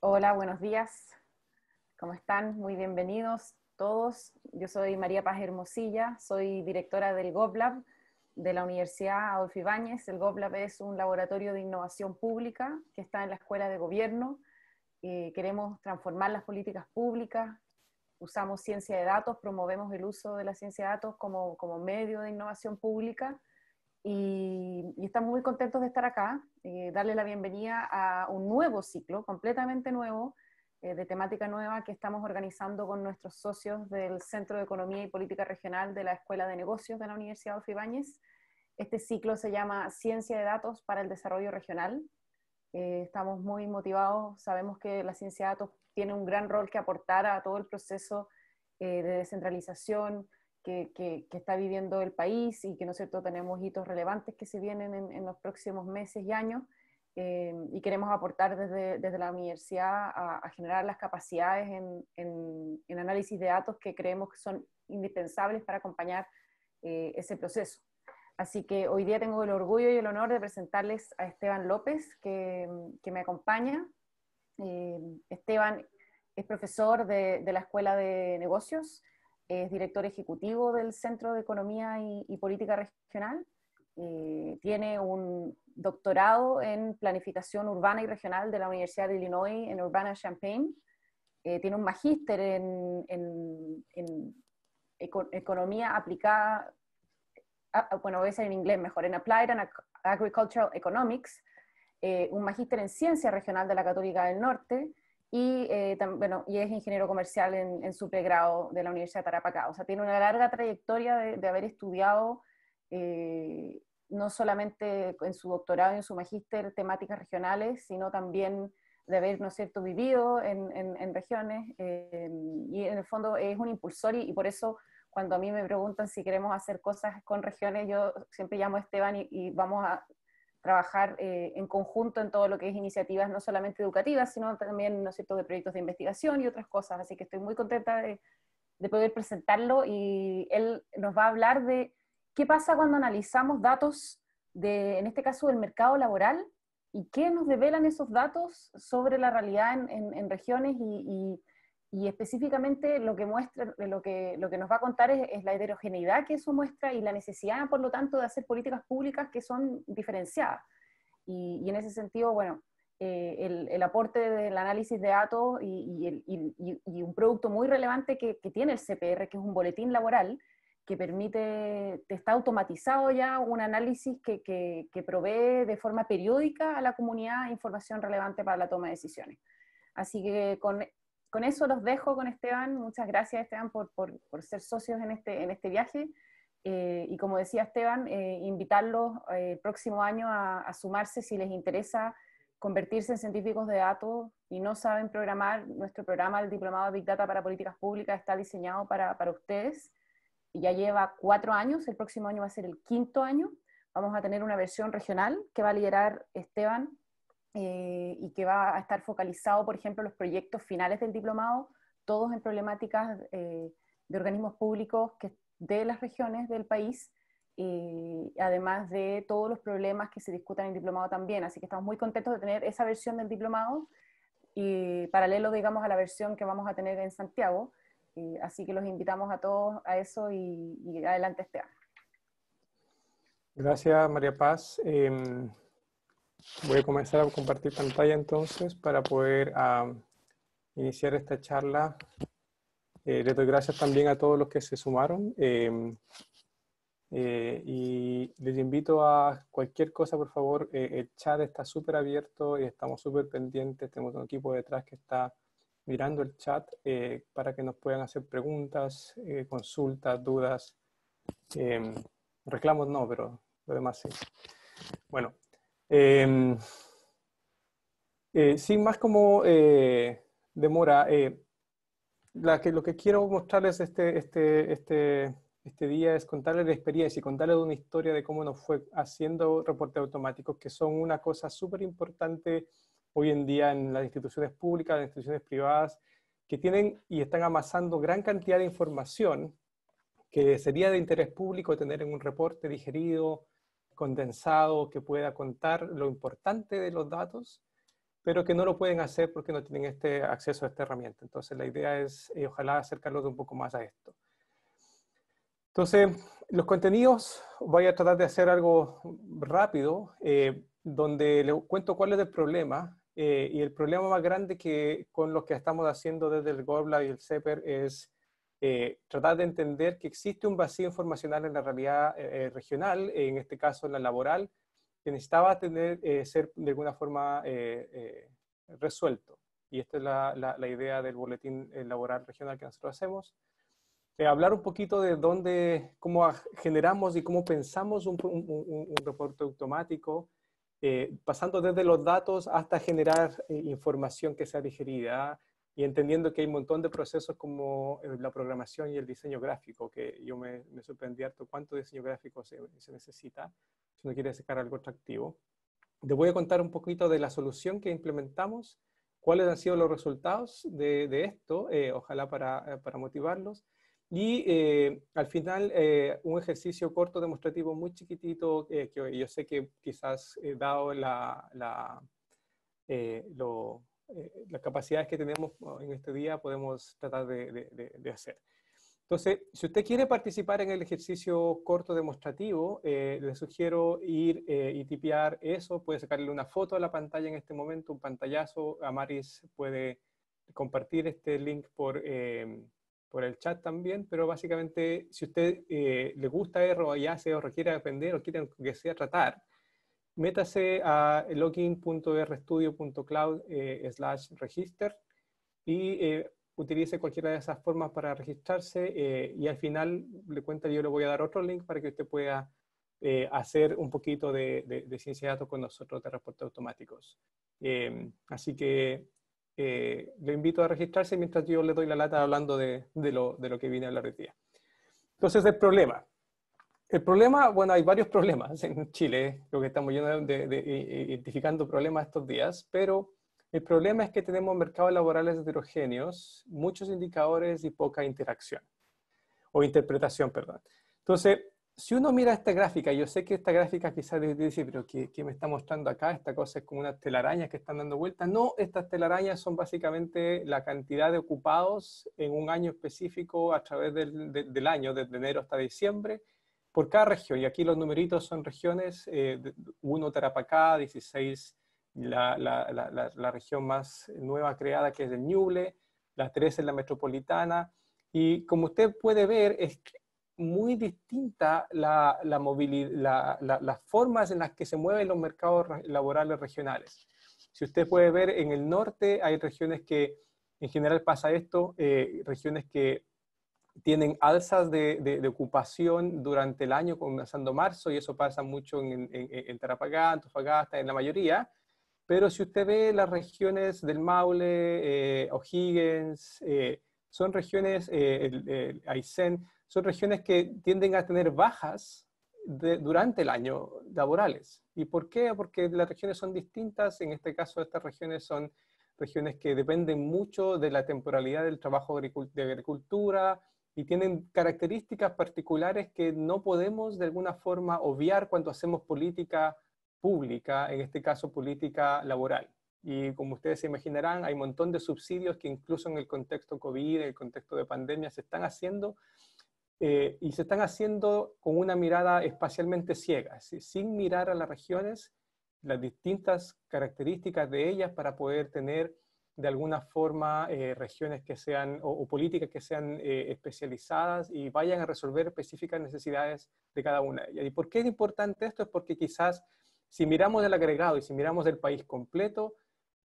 Hola, buenos días. ¿Cómo están? Muy bienvenidos todos. Yo soy María Paz Hermosilla, soy directora del GovLab de la Universidad Adolfo Ibáñez. El GovLab es un laboratorio de innovación pública que está en la Escuela de Gobierno. Eh, queremos transformar las políticas públicas, usamos ciencia de datos, promovemos el uso de la ciencia de datos como, como medio de innovación pública y, estamos muy contentos de estar acá, eh, darle la bienvenida a un nuevo ciclo, completamente nuevo, eh, de temática nueva que estamos organizando con nuestros socios del Centro de Economía y Política Regional de la Escuela de Negocios de la Universidad de Ibáñez. Este ciclo se llama Ciencia de Datos para el Desarrollo Regional. Eh, estamos muy motivados, sabemos que la ciencia de datos tiene un gran rol que aportar a todo el proceso de descentralización, que, está viviendo el país y que, ¿no cierto?, tenemos hitos relevantes que se vienen en, los próximos meses y años eh, y queremos aportar desde, desde la universidad a, generar las capacidades en, en, análisis de datos que creemos que son indispensables para acompañar eh, ese proceso. Así que hoy día tengo el orgullo y el honor de presentarles a Esteban López, que, que me acompaña. Eh, Esteban es profesor de la Escuela de Negocios es director ejecutivo del Centro de Economía y, Política Regional, eh, tiene un doctorado en planificación urbana y regional de la Universidad de Illinois en Urbana-Champaign, eh, tiene un magíster en, economía aplicada, ah, bueno, voy a ser en inglés mejor, en Applied and Agricultural Economics, eh, un magíster en ciencia regional de la Católica del Norte, y, eh, bueno, y es ingeniero comercial en, su pregrado de la Universidad de Tarapacá. O sea, tiene una larga trayectoria de, haber estudiado eh, no solamente en su doctorado y en su magíster temáticas regionales, sino también de haber, ¿no es cierto?, vivido en, en, regiones eh, y en el fondo es un impulsor y, por eso cuando a mí me preguntan si queremos hacer cosas con regiones, yo siempre llamo a Esteban y, y vamos a trabajar eh, en conjunto en todo lo que es iniciativas no solamente educativas, sino también ¿no cierto? de proyectos de investigación y otras cosas. Así que estoy muy contenta de, de, poder presentarlo y él nos va a hablar de qué pasa cuando analizamos datos de, en este caso, del mercado laboral y qué nos develan esos datos sobre la realidad en, en, regiones y específicamente lo que muestra, lo que, lo que nos va a contar es, la heterogeneidad que eso muestra y la necesidad, por lo tanto, de hacer políticas públicas que son diferenciadas. Y, en ese sentido, bueno, eh, el, el, aporte del análisis de datos y, y, y, un producto muy relevante que, que, tiene el CPR, que es un boletín laboral, que permite, está automatizado ya un análisis que, que, que provee de forma periódica a la comunidad información relevante para la toma de decisiones. Así que con con eso los dejo con Esteban. Muchas gracias, Esteban, por, ser socios en este, este viaje. Eh, y como decía Esteban, eh, invitarlos eh, el próximo año a, sumarse si les interesa convertirse en científicos de datos y no saben programar. Nuestro programa, el Diplomado de Big Data para Políticas Públicas, está diseñado para, para ustedes. Ya lleva cuatro años, el próximo año va a ser el quinto año. Vamos a tener una versión regional que va a liderar Esteban eh, y que va a estar focalizado, por ejemplo, los proyectos finales del diplomado, todos en problemáticas eh, de organismos públicos que, de las regiones del país, y además de todos los problemas que se discutan en el diplomado también. Así que estamos muy contentos de tener esa versión del diplomado y paralelo, digamos, a la versión que vamos a tener en Santiago. así que los invitamos a todos a eso y, y adelante, Esteban. Gracias, María Paz. Em, Voy a comenzar a compartir pantalla entonces para poder iniciar esta charla. Eh, les doy gracias también a todos los que se sumaron em, eh, y les invito a cualquier cosa, por favor. Eh, el chat está súper abierto y estamos súper pendientes. Tenemos un equipo detrás que está mirando el chat para que nos puedan hacer preguntas, consultas, dudas. Em, reclamos no, pero lo demás sí. Bueno, Em, eh, sin más como eh, demora, eh, lo que quiero mostrarles este, este, este, este día es contarles la experiencia y contarles una historia de cómo nos fue haciendo reportes automáticos, que son una cosa súper importante hoy en día en las instituciones públicas, en las instituciones privadas, que tienen y están amasando gran cantidad de información que sería de interés público tener en un reporte digerido, condensado que pueda contar lo importante de los datos pero que no lo pueden hacer porque no tienen este acceso a esta herramienta. Entonces la idea es, eh, ojalá, acercarlos un poco más a esto. Entonces, los contenidos, voy a tratar de hacer algo rápido, eh, donde les cuento cuál es el problema. Eh, y el problema más grande que con lo que estamos haciendo desde el GovLab y el CEPER es eh, tratar de entender que existe un vacío informacional en la realidad regional, en este caso en la laboral, que necesitaba tener, ser de alguna forma resuelto. Y esta es la, la, la idea del boletín laboral regional que nosotros hacemos. Eh, hablar un poquito de dónde, cómo generamos y cómo pensamos un, un, reporte automático, eh, pasando desde los datos hasta generar eh, información que sea digerida y entendiendo que hay un montón de procesos como la programación y el diseño gráfico, que yo me, me sorprendí harto cuánto diseño gráfico se, se, necesita si uno quiere sacar algo atractivo. Les voy a contar un poquito de la solución que implementamos, cuáles han sido los resultados de, de esto, ojalá para, para motivarlos y eh, al final, eh, un ejercicio corto demostrativo muy chiquitito, eh, que yo sé que quizás, dado la, la, las capacidades que tenemos en este día, podemos tratar de, de, de, hacer. Entonces, si usted quiere participar en el ejercicio corto demostrativo, le sugiero ir y tipear eso. Puede sacarle una foto a la pantalla en este momento, un pantallazo. Amaris puede compartir este link por por el chat también, pero básicamente si usted eh, le gusta R o ya o requiere aprender o quiere que sea tratar, métase a login.rstudio.cloud eh, slash register y eh, utilice cualquiera de esas formas para registrarse y al final le cuenta yo le voy a dar otro link para que usted pueda hacer un poquito de, ciencia de datos con nosotros de reportes automáticos. así que eh, le invito a registrarse mientras yo le doy la lata hablando de, lo, lo, que viene a hablar hoy día. Entonces, el problema. El problema, bueno, hay varios problemas en Chile, lo que estamos de, identificando problemas estos días, pero el problema es que tenemos mercados laborales heterogéneos, muchos indicadores y poca interacción, o interpretación, perdón. Entonces, si uno mira esta gráfica, yo sé que esta gráfica quizás dice, pero ¿qué, ¿qué, me está mostrando acá? Esta cosa es como unas telarañas que están dando vueltas. No, estas telarañas son básicamente la cantidad de ocupados en un año específico a través del, del año, desde enero hasta diciembre, por cada región. Y aquí los numeritos son regiones, eh, 1 Tarapacá, 16 la, la, la, la, región más nueva creada que es el Ñuble, la 3 es la metropolitana. Y como usted puede ver, es muy distinta la, las formas en las que se mueven los mercados laborales regionales. Si usted puede ver, en el norte hay regiones que, en general pasa esto, eh, regiones que tienen alzas de, de, ocupación durante el año, comenzando marzo, y eso pasa mucho en, en, en Tarapacá, Antofagasta, en la mayoría. Pero si usted ve las regiones del Maule, eh, O'Higgins, eh, son regiones, eh, el, el Aysén, son regiones que tienden a tener bajas durante el año laborales. ¿Y por qué? Porque las regiones son distintas. En este caso, estas regiones son regiones que dependen mucho de la temporalidad del trabajo de agricultura y tienen características particulares que no podemos de alguna forma obviar cuando hacemos política pública, en este caso política laboral. Y como ustedes se imaginarán, hay un montón de subsidios que incluso en el contexto COVID, en el contexto de pandemia, se están haciendo eh, y se están haciendo con una mirada espacialmente ciega, sin mirar a las regiones, las distintas características de ellas para poder tener de alguna forma eh, regiones que sean o, políticas que sean eh, especializadas y vayan a resolver específicas necesidades de cada una de ellas. ¿Y por qué es importante esto? Es porque quizás si miramos el agregado y si miramos el país completo,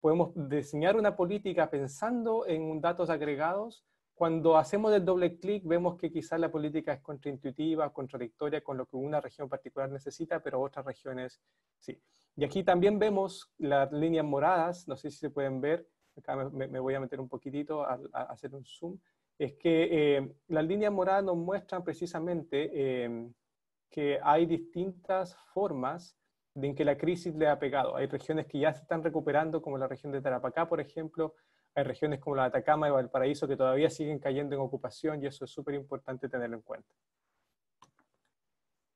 podemos diseñar una política pensando en datos agregados cuando hacemos el doble clic vemos que quizás la política es contraintuitiva, contradictoria con lo que una región particular necesita, pero otras regiones sí. Y aquí también vemos las líneas moradas, no sé si se pueden ver, acá me, voy a meter un poquitito a, hacer un zoom, es que eh, las líneas moradas nos muestran precisamente eh, que hay distintas formas de en que la crisis le ha pegado. Hay regiones que ya se están recuperando, como la región de Tarapacá, por ejemplo, hay regiones como la Atacama y Valparaíso que todavía siguen cayendo en ocupación y eso es súper importante tenerlo en cuenta.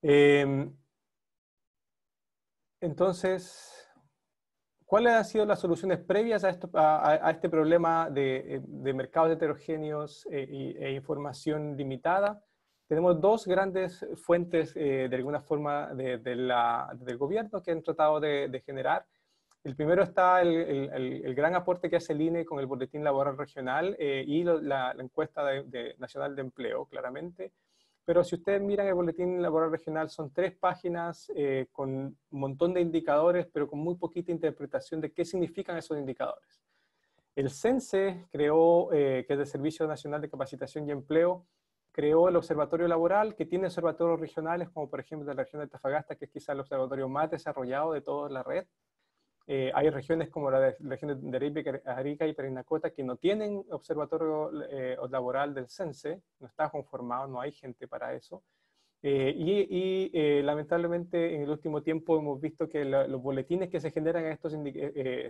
Em, entonces, ¿cuáles han sido las soluciones previas a, esto, a, este problema de, de mercados heterogéneos e, información limitada? Tenemos dos grandes fuentes, de alguna forma, de, la, del gobierno que han tratado de, generar. El primero está el, el, gran aporte que hace el INE con el Boletín Laboral Regional y la, la encuesta nacional de empleo, claramente. Pero si ustedes miran el boletín laboral regional, son tres páginas eh, con un montón de indicadores, pero con muy poquita interpretación de qué significan esos indicadores. El CENSE creó, eh, que es el Servicio Nacional de Capacitación y Empleo, creó el Observatorio Laboral, que tiene observatorios regionales, como por ejemplo la región de Tafagasta, que es quizá el observatorio más desarrollado de toda la red, eh, hay regiones como la, región de Arica y Perinacota que no tienen observatorio eh, laboral del CENSE, no está conformado, no hay gente para eso. Eh, y, lamentablemente en el último tiempo hemos visto que los boletines que se generan en estos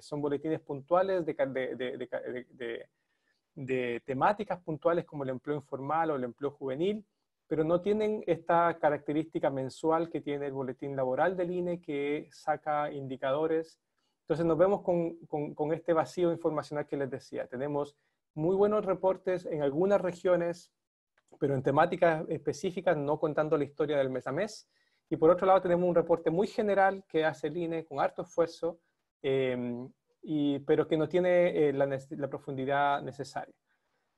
son boletines puntuales de, de, de, temáticas puntuales como el empleo informal o el empleo juvenil, pero no tienen esta característica mensual que tiene el boletín laboral del INE que saca indicadores entonces nos vemos con, este vacío informacional que les decía. Tenemos muy buenos reportes en algunas regiones, pero en temáticas específicas, no contando la historia del mes a mes. Y por otro lado tenemos un reporte muy general que hace el INE con harto esfuerzo, em, y, pero que no tiene eh, la, la, profundidad necesaria.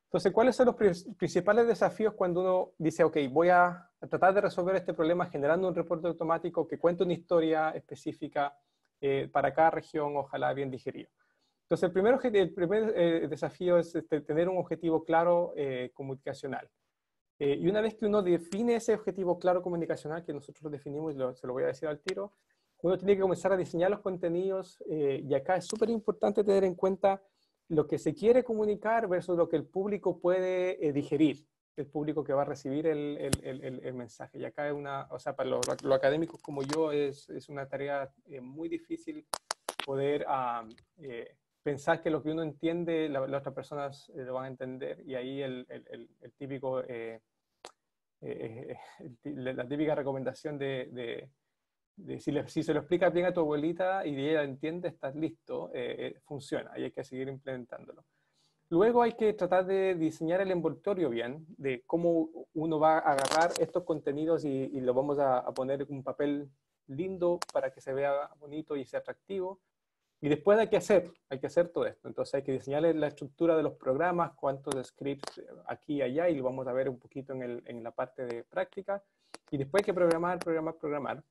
Entonces, ¿cuáles son los principales desafíos cuando uno dice, ok, voy a tratar de resolver este problema generando un reporte automático que cuente una historia específica eh, para cada región, ojalá bien digerido. Entonces, el primer, el primer eh, desafío es este, tener un objetivo claro eh, comunicacional. y una vez que uno define ese objetivo claro comunicacional, que nosotros definimos, y se lo voy a decir al tiro, uno tiene que comenzar a diseñar los contenidos y acá es súper importante tener en cuenta lo que se quiere comunicar versus lo que el público puede digerir el público que va a recibir el, el, el, mensaje. Y acá es una, o sea, para los, académicos como yo es, es una tarea eh, muy difícil poder ah, eh, pensar que lo que uno entiende, las otras personas eh, lo van a entender y ahí el, típico, la típica recomendación de, de, si, se lo explicas bien a tu abuelita y ella entiende, estás listo, funciona y hay que seguir implementándolo. Luego hay que tratar de diseñar el envoltorio bien, de cómo uno va a agarrar estos contenidos y, lo vamos a, poner en un papel lindo para que se vea bonito y sea atractivo. Y después hay que hacer, hay que hacer todo esto. Entonces hay que diseñar la estructura de los programas, cuántos scripts aquí y allá, y lo vamos a ver un poquito en, en la parte de práctica. Y después hay que programar, programar, programar.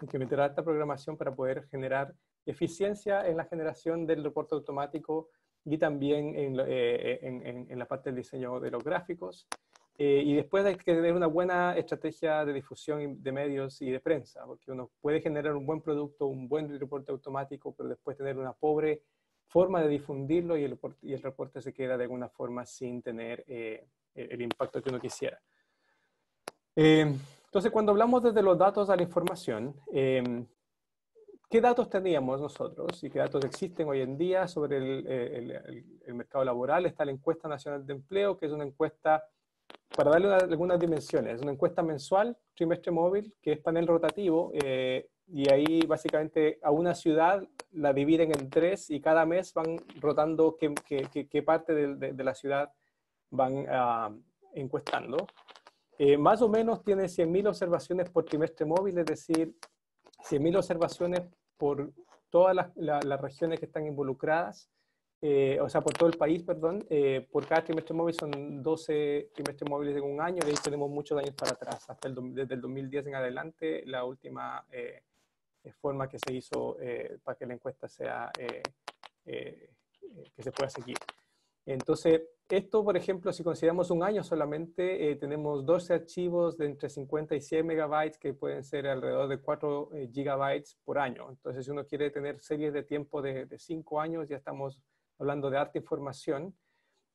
Hay que meter alta programación para poder generar eficiencia en la generación del reporte automático y también en, eh, en, en, la parte del diseño de los gráficos. Eh, y después hay que tener una buena estrategia de difusión de medios y de prensa, porque uno puede generar un buen producto, un buen reporte automático, pero después tener una pobre forma de difundirlo y el, reporte se queda de alguna forma sin tener eh, el impacto que uno quisiera. entonces, cuando hablamos desde los datos a la información, ¿Qué datos teníamos nosotros y qué datos existen hoy en día sobre el, el, mercado laboral? Está la encuesta nacional de empleo, que es una encuesta, para darle algunas dimensiones, es una encuesta mensual, trimestre móvil, que es panel rotativo, eh, y ahí básicamente a una ciudad la dividen en tres y cada mes van rotando qué, qué, qué parte de, de, la ciudad van uh, encuestando. Eh, más o menos tiene 100.000 observaciones por trimestre móvil, es decir, 100.000 observaciones por todas las, regiones que están involucradas, eh, o sea, por todo el país, perdón, eh, por cada trimestre móvil son 12 trimestres móviles en un año, y ahí tenemos muchos años para atrás, hasta el, desde el 2010 en adelante, la última eh, forma que se hizo para que la encuesta sea, que se pueda seguir. Entonces, esto, por ejemplo, si consideramos un año solamente, eh, tenemos 12 archivos de entre 50 y 100 megabytes que pueden ser alrededor de 4 eh, gigabytes por año. Entonces, si uno quiere tener series de tiempo de, 5 años, ya estamos hablando de harta información.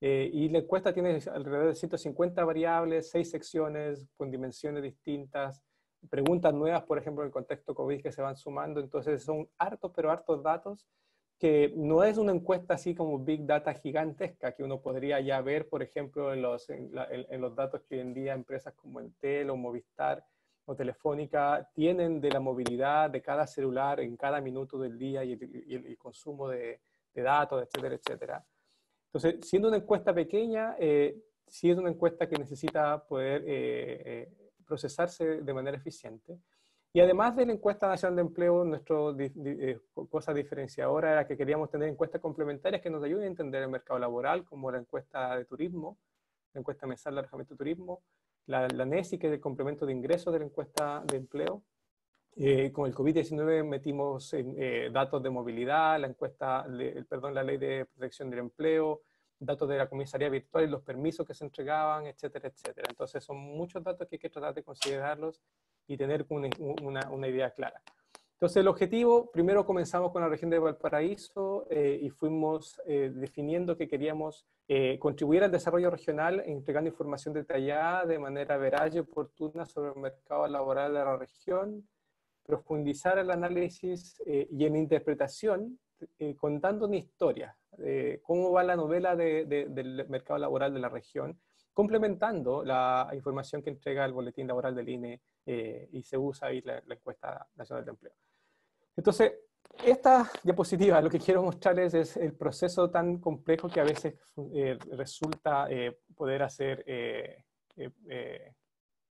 Eh, y la encuesta tiene alrededor de 150 variables, 6 secciones con dimensiones distintas, preguntas nuevas, por ejemplo, en el contexto COVID que se van sumando. Entonces, son hartos, pero hartos datos que no es una encuesta así como Big Data gigantesca, que uno podría ya ver, por ejemplo, en los, en, los datos que hoy en día empresas como Entel o Movistar o Telefónica tienen de la movilidad de cada celular en cada minuto del día y el, consumo de, datos, etcétera, etcétera. Entonces, siendo una encuesta pequeña, eh, sí es una encuesta que necesita poder eh, eh, procesarse de manera eficiente. Y además de la encuesta nacional de empleo, nuestra cosa diferenciadora era que queríamos tener encuestas complementarias que nos ayuden a entender el mercado laboral, como la encuesta de turismo, la encuesta mensal de alojamiento de turismo, la, la NESI, que es el complemento de ingresos de la encuesta de empleo. Eh, con el COVID-19 metimos eh, datos de movilidad, la encuesta, perdón, la ley de protección del empleo, datos de la comisaría virtual y los permisos que se entregaban, etcétera, etcétera. Entonces son muchos datos que hay que tratar de considerarlos y tener una, una, una idea clara. Entonces el objetivo, primero comenzamos con la región de Valparaíso eh, y fuimos eh, definiendo que queríamos eh, contribuir al desarrollo regional entregando información detallada de manera veraz y oportuna sobre el mercado laboral de la región, profundizar el análisis y en interpretación contando una historia, de cómo va la novela del mercado laboral de la región, complementando la información que entrega el Boletín Laboral del INE y se usa ahí la encuesta nacional de empleo. Entonces, esta diapositiva lo que quiero mostrarles es el proceso tan complejo que a veces eh, resulta eh, poder hacer eh,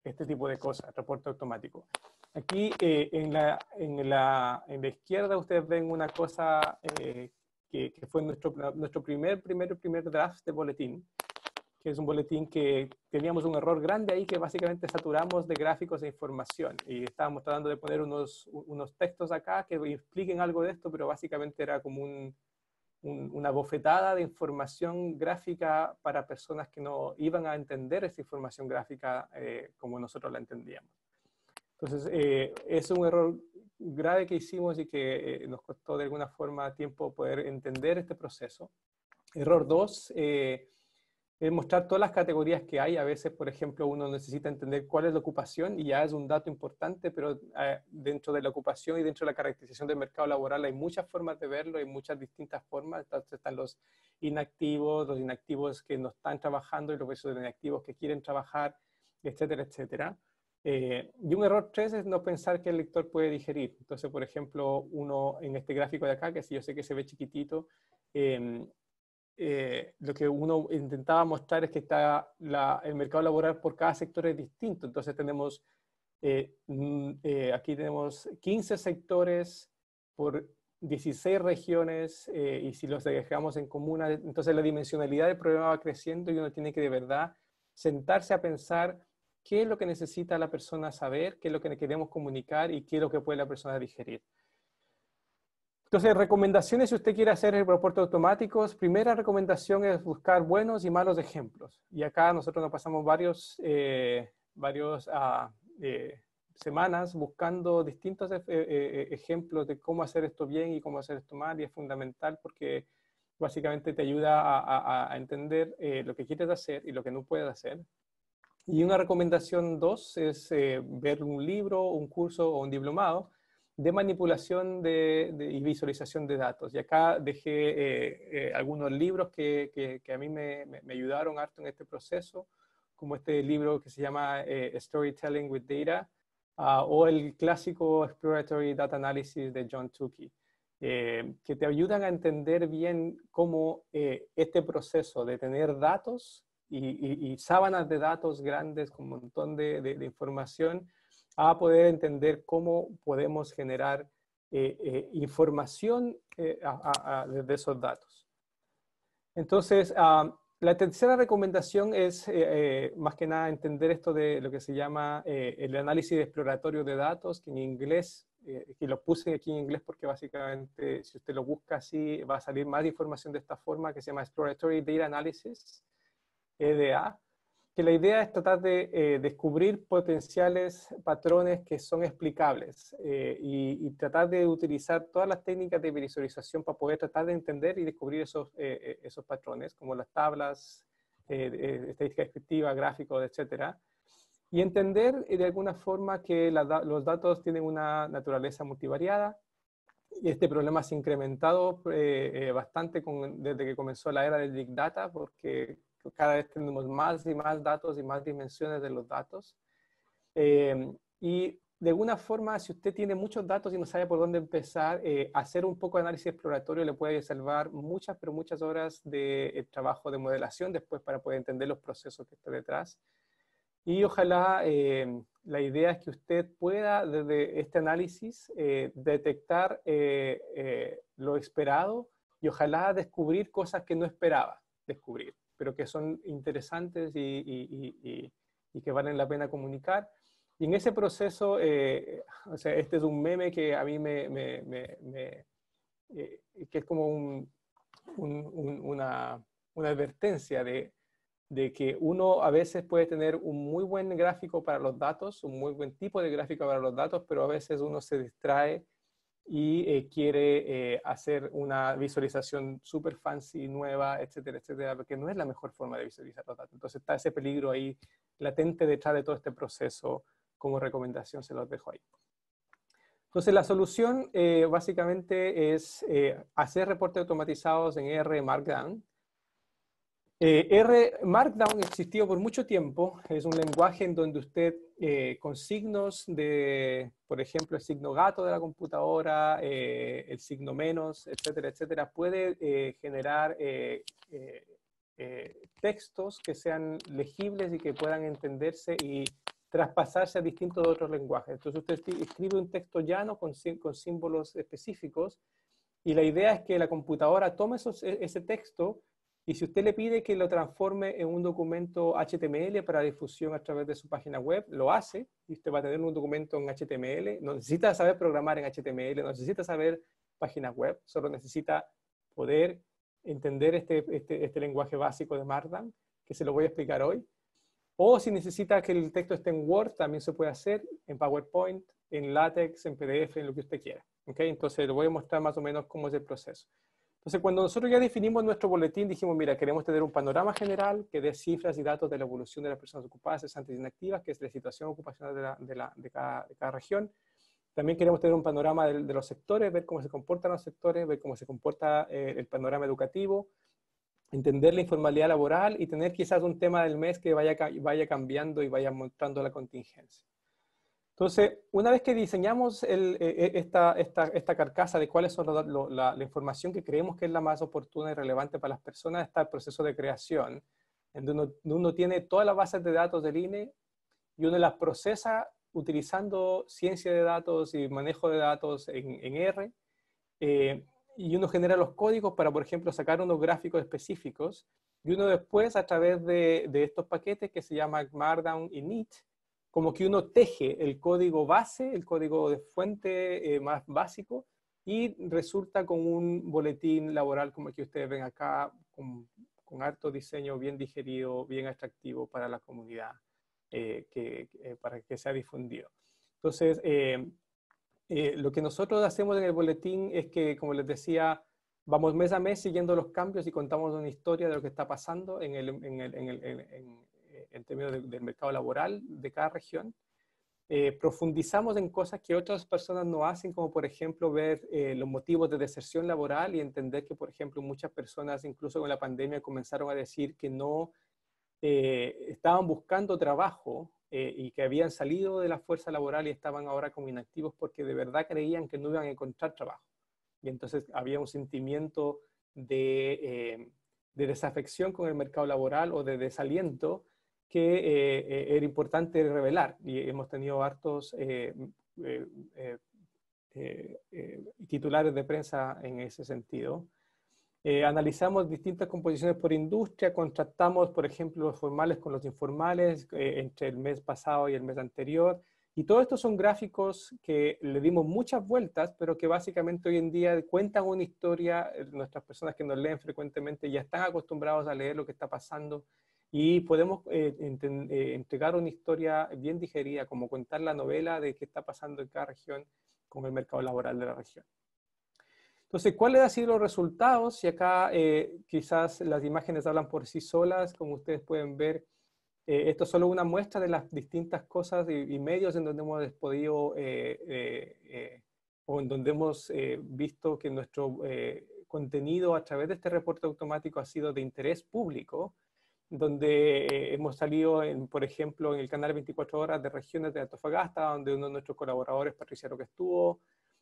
este tipo de cosas, reporte automático. Aquí en la, en, la, en, la, izquierda ustedes ven una cosa que, que, fue nuestro, nuestro primer, primer, primer draft de boletín que es un boletín que teníamos un error grande ahí que básicamente saturamos de gráficos e información y estábamos tratando de poner unos, unos textos acá que expliquen algo de esto, pero básicamente era como un, una bofetada de información gráfica para personas que no iban a entender esa información gráfica eh, como nosotros la entendíamos. Entonces, eh, es un error grave que hicimos y que eh, nos costó de alguna forma tiempo poder entender este proceso. Error 2, es mostrar todas las categorías que hay. A veces, por ejemplo, uno necesita entender cuál es la ocupación y ya es un dato importante, pero eh, dentro de la ocupación y dentro de la caracterización del mercado laboral hay muchas formas de verlo, hay muchas distintas formas. Entonces están los inactivos, los inactivos que no están trabajando y los inactivos que quieren trabajar, etcétera, etcétera. Eh, y un error tres es no pensar que el lector puede digerir. Entonces, por ejemplo, uno en este gráfico de acá, que si yo sé que se ve chiquitito, eh, eh, lo que uno intentaba mostrar es que está el mercado laboral por cada sector es distinto. Entonces tenemos, eh, mm, eh, aquí tenemos 15 sectores por 16 regiones y si los dejamos en comuna, entonces la dimensionalidad del problema va creciendo y uno tiene que de verdad sentarse a pensar qué es lo que necesita la persona saber, qué es lo que queremos comunicar y qué es lo que puede la persona digerir. Entonces, recomendaciones si usted quiere hacer reporte automáticos. Primera recomendación es buscar buenos y malos ejemplos. Y acá nosotros nos pasamos varios, eh, varios ah, eh, semanas buscando distintos eh, ejemplos de cómo hacer esto bien y cómo hacer esto mal. Y es fundamental porque básicamente te ayuda a entender lo que quieres hacer y lo que no puedes hacer. Y una recomendación dos es ver un libro, un curso o un diplomado de manipulación de, y visualización de datos. Y acá dejé eh, eh, algunos libros que, que, a mí me, me, ayudaron harto en este proceso, como este libro que se llama eh, Storytelling with Data, ah, o el clásico Exploratory Data Analysis de John Tukey, que te ayudan a entender bien cómo este proceso de tener datos y, y, sábanas de datos grandes con un montón de, de información, a poder entender cómo podemos generar eh, eh, información eh, de esos datos. Entonces, ah, la tercera recomendación es más que nada entender esto de lo que se llama el análisis exploratorio de datos, que en inglés, que lo puse aquí en inglés porque básicamente si usted lo busca así va a salir más información de esta forma, que se llama Exploratory Data Analysis, EDA, que la idea es tratar de eh, descubrir potenciales patrones que son explicables eh, y, tratar de utilizar todas las técnicas de visualización para poder tratar de entender y descubrir esos, eh, esos patrones, como las tablas, estadística descriptiva, gráficos, etcétera, y entender de alguna forma que los datos tienen una naturaleza multivariada, y este problema se ha incrementado bastante con, desde que comenzó la era del Big Data, porque cada vez tenemos más y más datos y más dimensiones de los datos. Eh, y de alguna forma, si usted tiene muchos datos y no sabe por dónde empezar, eh, hacer un poco de análisis exploratorio le puede salvar muchas, pero muchas horas de trabajo de modelación después para poder entender los procesos que están detrás. Y ojalá eh, la idea es que usted pueda desde este análisis eh, detectar lo esperado y ojalá descubrir cosas que no esperaba descubrir, pero que son interesantes y que valen la pena comunicar. Y en ese proceso, eh, o sea, este es un meme que a mí me, me, me, eh, que es como un, una, una, advertencia de, de, que uno a veces puede tener un muy buen gráfico para los datos, un muy buen tipo de gráfico para los datos, pero a veces uno se distrae y eh, quiere hacer una visualización súper fancy, nueva, etcétera, etcétera, porque no es la mejor forma de visualizar los datos. Entonces está ese peligro ahí latente detrás de todo este proceso como recomendación se los dejo ahí. Entonces, la solución eh, básicamente es eh, hacer reportes automatizados en R Markdown. Eh, R Markdown existió por mucho tiempo. Es un lenguaje en donde usted, con signos de, por ejemplo, el signo gato de la computadora, el signo menos, etcétera, etcétera, puede generar textos que sean legibles y que puedan entenderse y traspasarse a distintos otros lenguajes. Entonces usted escribe un texto llano con, con símbolos específicos y la idea es que la computadora tome e, ese texto y si usted le pide que lo transforme en un documento HTML para difusión a través de su página web, lo hace y usted va a tener un documento en HTML. No necesita saber programar en HTML, no necesita saber página web, solo necesita poder entender este, este, este lenguaje básico de Markdown, que se lo voy a explicar hoy. O si necesita que el texto esté en Word, también se puede hacer en PowerPoint, en LaTeX, en PDF, en lo que usted quiera. ¿Okay? Entonces, le voy a mostrar más o menos cómo es el proceso. Entonces, cuando nosotros ya definimos nuestro boletín, dijimos, mira, queremos tener un panorama general que dé cifras y datos de la evolución de las personas ocupadas, cesantes y inactivas, que es la situación ocupacional de, la, de, la, de, cada, de cada, región. También queremos tener un panorama de, los sectores, ver cómo se comportan los sectores, ver cómo se comporta eh, el panorama educativo, entender la informalidad laboral y tener quizás un tema del mes que vaya, vaya cambiando y vaya mostrando la contingencia. Entonces, una vez que diseñamos el, e, e, esta, esta, esta, carcasa de cuáles son la, la, información que creemos que es la más oportuna y relevante para las personas, está el proceso de creación, en donde uno, tiene todas las bases de datos del INE y uno las procesa utilizando ciencia de datos y manejo de datos en, en R. Eh, y uno genera los códigos para, por ejemplo, sacar unos gráficos específicos y uno después a través de, de estos paquetes que se llama Markdown y Neat, como que uno teje el código base, el código de fuente eh, más básico y resulta con un boletín laboral como el que ustedes ven acá, con, con harto diseño bien digerido, bien atractivo para la comunidad, eh, que, eh, para que sea difundido. Entonces, eh, lo que nosotros hacemos en el boletín es que, como les decía, vamos mes a mes siguiendo los cambios y contamos una historia de lo que está pasando en, el, en, el, en, en, en términos del mercado laboral de cada región. Eh, profundizamos en cosas que otras personas no hacen, como por ejemplo ver eh, los motivos de deserción laboral y entender que, por ejemplo, muchas personas, incluso con la pandemia, comenzaron a decir que no estaban buscando trabajo eh, y que habían salido de la fuerza laboral y estaban ahora como inactivos porque de verdad creían que no iban a encontrar trabajo. Y entonces había un sentimiento de, eh, de desafección con el mercado laboral o de desaliento que eh, era importante revelar. Y hemos tenido hartos titulares de prensa en ese sentido. Eh, analizamos distintas composiciones por industria, contrastamos, por ejemplo, los formales con los informales eh, entre el mes pasado y el mes anterior. Y todo esto son gráficos que le dimos muchas vueltas, pero que básicamente hoy en día cuentan una historia. Eh, nuestras personas que nos leen frecuentemente ya están acostumbrados a leer lo que está pasando y podemos entregar una historia bien digerida, como contar la novela de qué está pasando en cada región con el mercado laboral de la región. Entonces, ¿cuáles han sido los resultados? Y acá eh, quizás las imágenes hablan por sí solas, como ustedes pueden ver. Eh, esto es solo una muestra de las distintas cosas y, medios en donde hemos podido eh, o en donde hemos visto que nuestro contenido a través de este reporte automático ha sido de interés público. Donde eh, hemos salido, en, por ejemplo, en el canal 24 horas de regiones de Antofagasta, donde uno de nuestros colaboradores, Patricia que estuvo.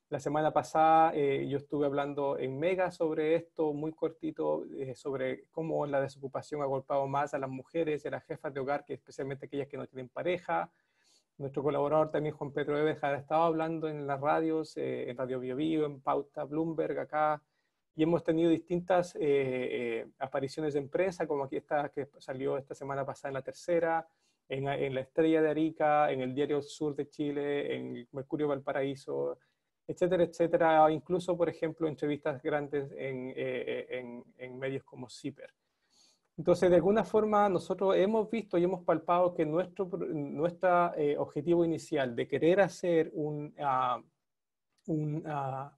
La semana pasada eh, yo estuve hablando en Mega sobre esto, muy cortito, eh, sobre cómo la desocupación ha golpeado más a las mujeres y a las jefas de hogar, que especialmente aquellas que no tienen pareja. Nuestro colaborador también, Juan Pedro Eves, ha estado hablando en las radios, en Radio Bio en Pauta, Bloomberg, acá, y hemos tenido distintas eh, eh, apariciones de empresa, como aquí está, que salió esta semana pasada en la tercera, en, en, la Estrella de Arica, en el Diario Sur de Chile, en Mercurio Valparaíso, etcétera, etcétera, incluso, por ejemplo, entrevistas grandes en, eh, en, en medios como CIPER. Entonces, de alguna forma, nosotros hemos visto y hemos palpado que nuestro nuestra, objetivo inicial de querer hacer un, uh, un uh,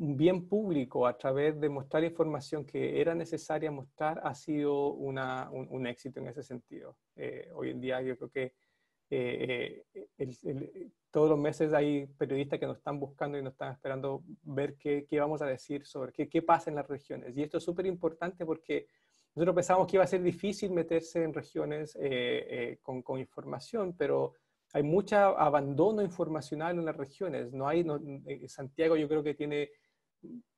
un bien público a través de mostrar información que era necesaria mostrar ha sido una, un, éxito en ese sentido. Eh, hoy en día yo creo que eh, eh, todos los meses hay periodistas que nos están buscando y nos están esperando ver qué, qué vamos a decir sobre qué, qué, pasa en las regiones. Y esto es súper importante porque nosotros pensábamos que iba a ser difícil meterse en regiones con, con información, pero hay mucho abandono informacional en las regiones. No hay, no, Santiago yo creo que tiene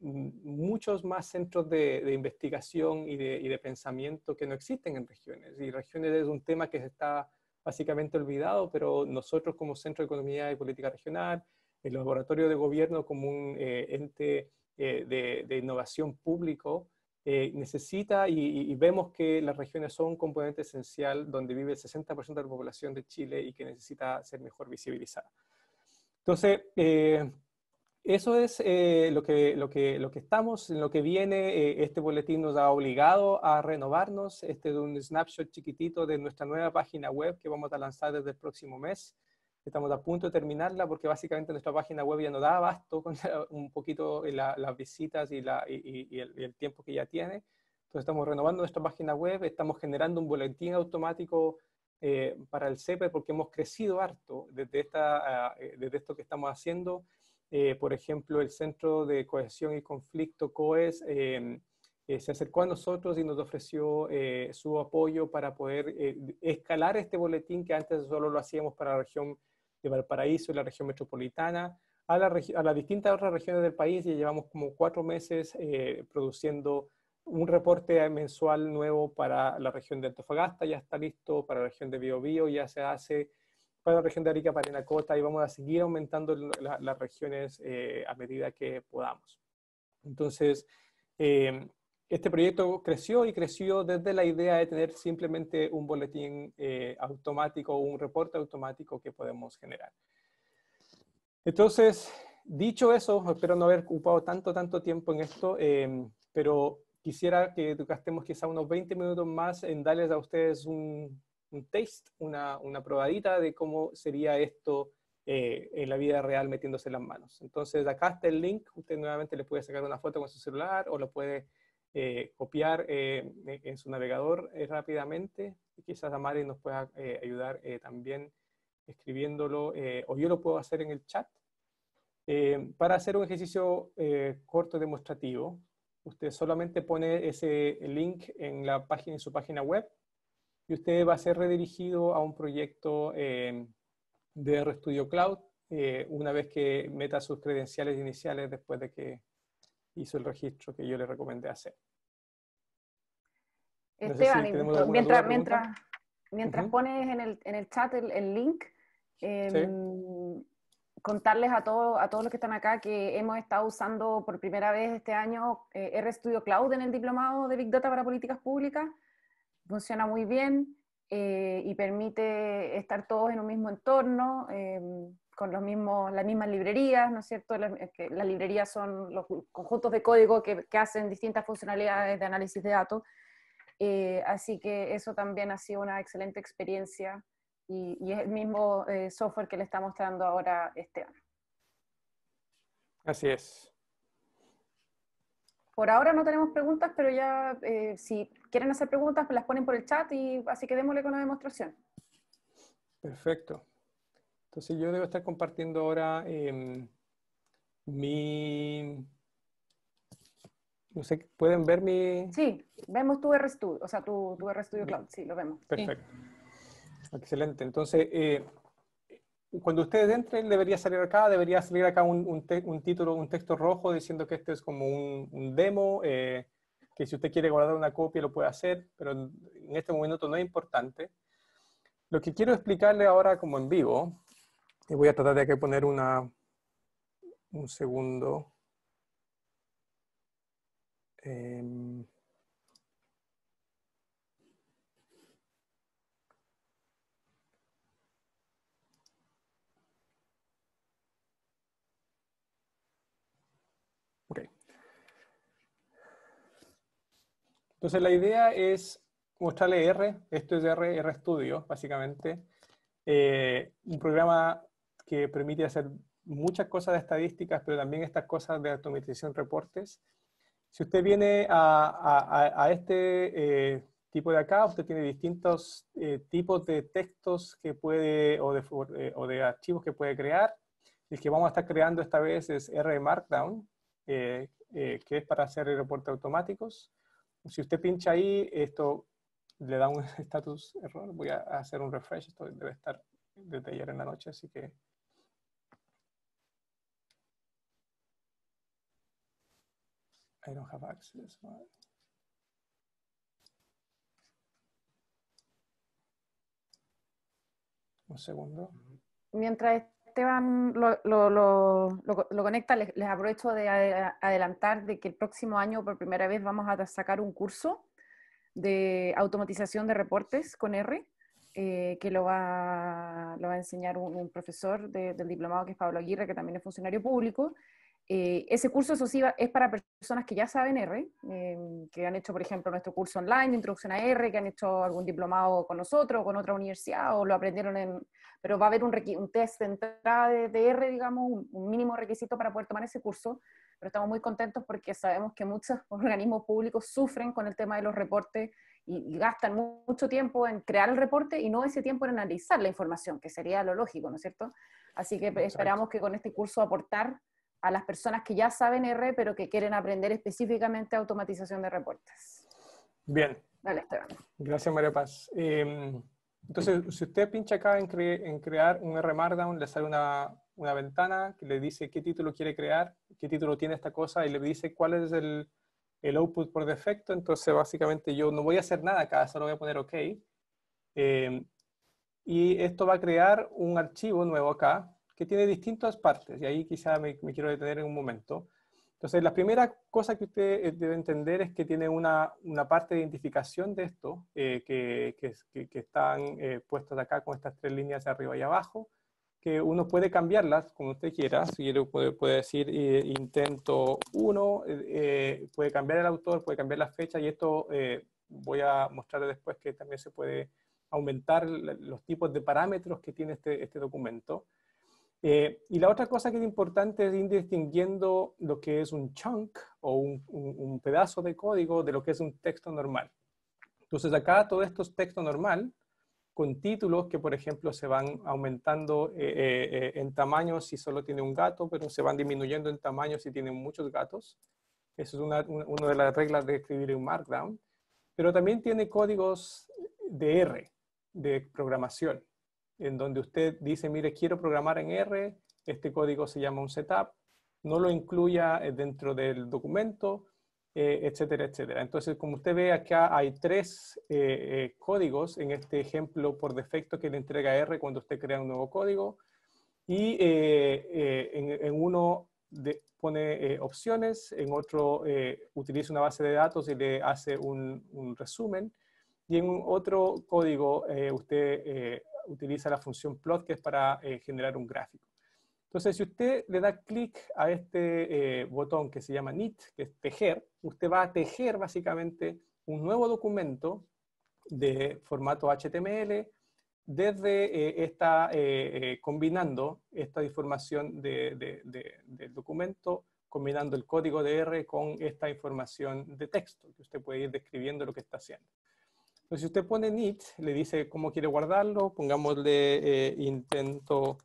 muchos más centros de, investigación y de, y de, pensamiento que no existen en regiones. Y regiones es un tema que está básicamente olvidado, pero nosotros como Centro de Economía y Política Regional, el Laboratorio de Gobierno como un eh, ente eh, de, innovación público, eh, necesita y, vemos que las regiones son un componente esencial donde vive el 60% de la población de Chile y que necesita ser mejor visibilizada. Entonces, eso es eh, lo, que, lo, que, lo que estamos, lo que viene. Eh, este boletín nos ha obligado a renovarnos. Este es un snapshot chiquitito de nuestra nueva página web que vamos a lanzar desde el próximo mes. Estamos a punto de terminarla porque básicamente nuestra página web ya no da abasto con un poquito las visitas y, el, tiempo que ya tiene. Entonces estamos renovando nuestra página web, estamos generando un boletín automático eh, para el CEPE porque hemos crecido harto desde, esta, ah, desde esto que estamos haciendo. Eh, por ejemplo, el Centro de Cohesión y Conflicto, COES, em, eh, se acercó a nosotros y nos ofreció eh, su apoyo para poder escalar este boletín que antes solo lo hacíamos para la región de Valparaíso y la región metropolitana, a, a las distintas otras regiones del país y llevamos como cuatro meses produciendo un reporte mensual nuevo para la región de Antofagasta, ya está listo, para la región de Biobío ya se hace, para la región de Arica, Parinacota, y vamos a seguir aumentando las regiones eh, a medida que podamos. Entonces, eh, este proyecto creció y creció desde la idea de tener simplemente un boletín eh, automático o un reporte automático que podemos generar. Entonces, dicho eso, espero no haber ocupado tanto, tanto tiempo en esto, pero quisiera que gastemos quizá unos 20 minutos más en darles a ustedes un, un taste, una, una probadita de cómo sería esto eh, en la vida real metiéndose las manos. Entonces, acá está el link. Usted nuevamente le puede sacar una foto con su celular o lo puede eh, copiar eh, en su navegador rápidamente. Quizás Amari nos pueda ayudar también escribiéndolo o yo lo puedo hacer en el chat. para hacer un ejercicio corto demostrativo, usted solamente pone ese link en, la página, en su página web y usted va a ser redirigido a un proyecto eh, de RStudio Cloud eh, una vez que meta sus credenciales iniciales después de que hizo el registro que yo le recomendé hacer. Esteban, mientras, mientras, mientras pones en el, en el chat el, link, em, contarles a, todo, a todos los que están acá que hemos estado usando por primera vez este año eh, RStudio Cloud en el diplomado de Big Data para Políticas Públicas funciona muy bien eh, y permite estar todos en un mismo entorno, em, con los mismos, las mismas librerías, ¿no es cierto? Las, que las librerías son los conjuntos de código que, que hacen distintas funcionalidades de análisis de datos. Eh, así que eso también ha sido una excelente experiencia y, y es el mismo eh, software que le está mostrando ahora Esteban. Así es. Por ahora no tenemos preguntas, pero ya eh, si quieren hacer preguntas, pues las ponen por el chat y así que démosle con la demostración. Perfecto. Entonces yo debo estar compartiendo ahora em, mi, No sé, ¿pueden ver mi...? Sí, vemos tu RStudio, o sea, tu, tu RStudio Cloud, sí, lo vemos. Perfecto. Excelente. Entonces, eh, cuando ustedes entren, debería salir acá, debería salir acá un, un, título, un texto rojo diciendo que este es como un, demo, eh, que si usted quiere guardar una copia lo puede hacer, pero en este momento no es importante. Lo que quiero explicarle ahora como en vivo, y voy a tratar de aquí poner una, un segundo. Em, Entonces la idea es mostrarle R, esto es R, RStudio, básicamente, eh, un programa que permite hacer muchas cosas de estadísticas, pero también estas cosas de automatización reportes. Si usted viene a, este eh, tipo de acá, usted tiene distintos eh, tipos de textos que puede, o de, o de, archivos que puede crear. El que vamos a estar creando esta vez es R Markdown, que es para hacer reportes automáticos. Si usted pincha ahí, esto le da un status error. Voy a hacer un refresh. Esto debe estar desde en la noche, así que... I don't have access. Un segundo. Mientras Esteban lo, lo, lo, conecta, les, aprovecho de adelantar de que el próximo año por primera vez vamos a sacar un curso de automatización de reportes con R, eh, que lo va, lo va a enseñar un, profesor del diplomado que es Pablo Aguirre, que también es funcionario público, eh, ese curso, eso sí, es para personas que ya saben R, eh, que han hecho, por ejemplo, nuestro curso online de introducción a R, que han hecho algún diplomado con nosotros o con otra universidad, o lo aprendieron en... Pero va a haber un, un test de entrada de, R, digamos, un, mínimo requisito para poder tomar ese curso, pero estamos muy contentos porque sabemos que muchos organismos públicos sufren con el tema de los reportes y, gastan mucho tiempo en crear el reporte y no ese tiempo en analizar la información, que sería lo lógico, ¿no es cierto? Así que esperamos que con este curso aportar a las personas que ya saben R, pero que quieren aprender específicamente automatización de reportes. Bien. Dale, Esteban. Gracias, María Paz. Em, entonces, si usted pincha acá en, en crear un R Markdown, le sale una, una, ventana que le dice qué título quiere crear, qué título tiene esta cosa, y le dice cuál es el, el output por defecto. Entonces, básicamente, yo no voy a hacer nada acá, solo voy a poner OK. Em, y esto va a crear un archivo nuevo acá, que tiene distintas partes, y ahí quizá me, quiero detener en un momento. Entonces, la primera cosa que usted eh, debe entender es que tiene una, una parte de identificación de esto, eh, que, que, que, están eh, puestas acá con estas tres líneas de arriba y abajo, que uno puede cambiarlas como usted quiera, si puede, puede decir intento 1, puede cambiar el autor, puede cambiar la fecha, y esto voy a mostrar después que también se puede aumentar los tipos de parámetros que tiene este, este documento. Eh, y la otra cosa que es importante es ir distinguiendo lo que es un chunk o un, pedazo de código de lo que es un texto normal. Entonces acá todo esto es texto normal con títulos que, por ejemplo, se van aumentando eh, eh, en tamaño si solo tiene un gato, pero se van disminuyendo en tamaño si tienen muchos gatos. Eso es una, una de las reglas de escribir en Markdown. Pero también tiene códigos de R, de programación en donde usted dice, mire, quiero programar en R, este código se llama un setup, no lo incluya eh, dentro del documento, eh, etcétera, etcétera. Entonces, como usted ve acá, hay tres eh, códigos en este ejemplo por defecto que le entrega R cuando usted crea un nuevo código. Y en, uno pone opciones, en otro utiliza una base de datos y le hace un, un resumen. Y en otro código usted utiliza la función plot, que es para eh, generar un gráfico. Entonces, si usted le da clic a este eh, botón que se llama knit, que es tejer, usted va a tejer básicamente un nuevo documento de formato HTML desde eh, esta, combinando esta información de, del documento, combinando el código de R con esta información de texto, que usted puede ir describiendo lo que está haciendo. Entonces, si usted pone init, le dice cómo quiere guardarlo, pongámosle eh, intento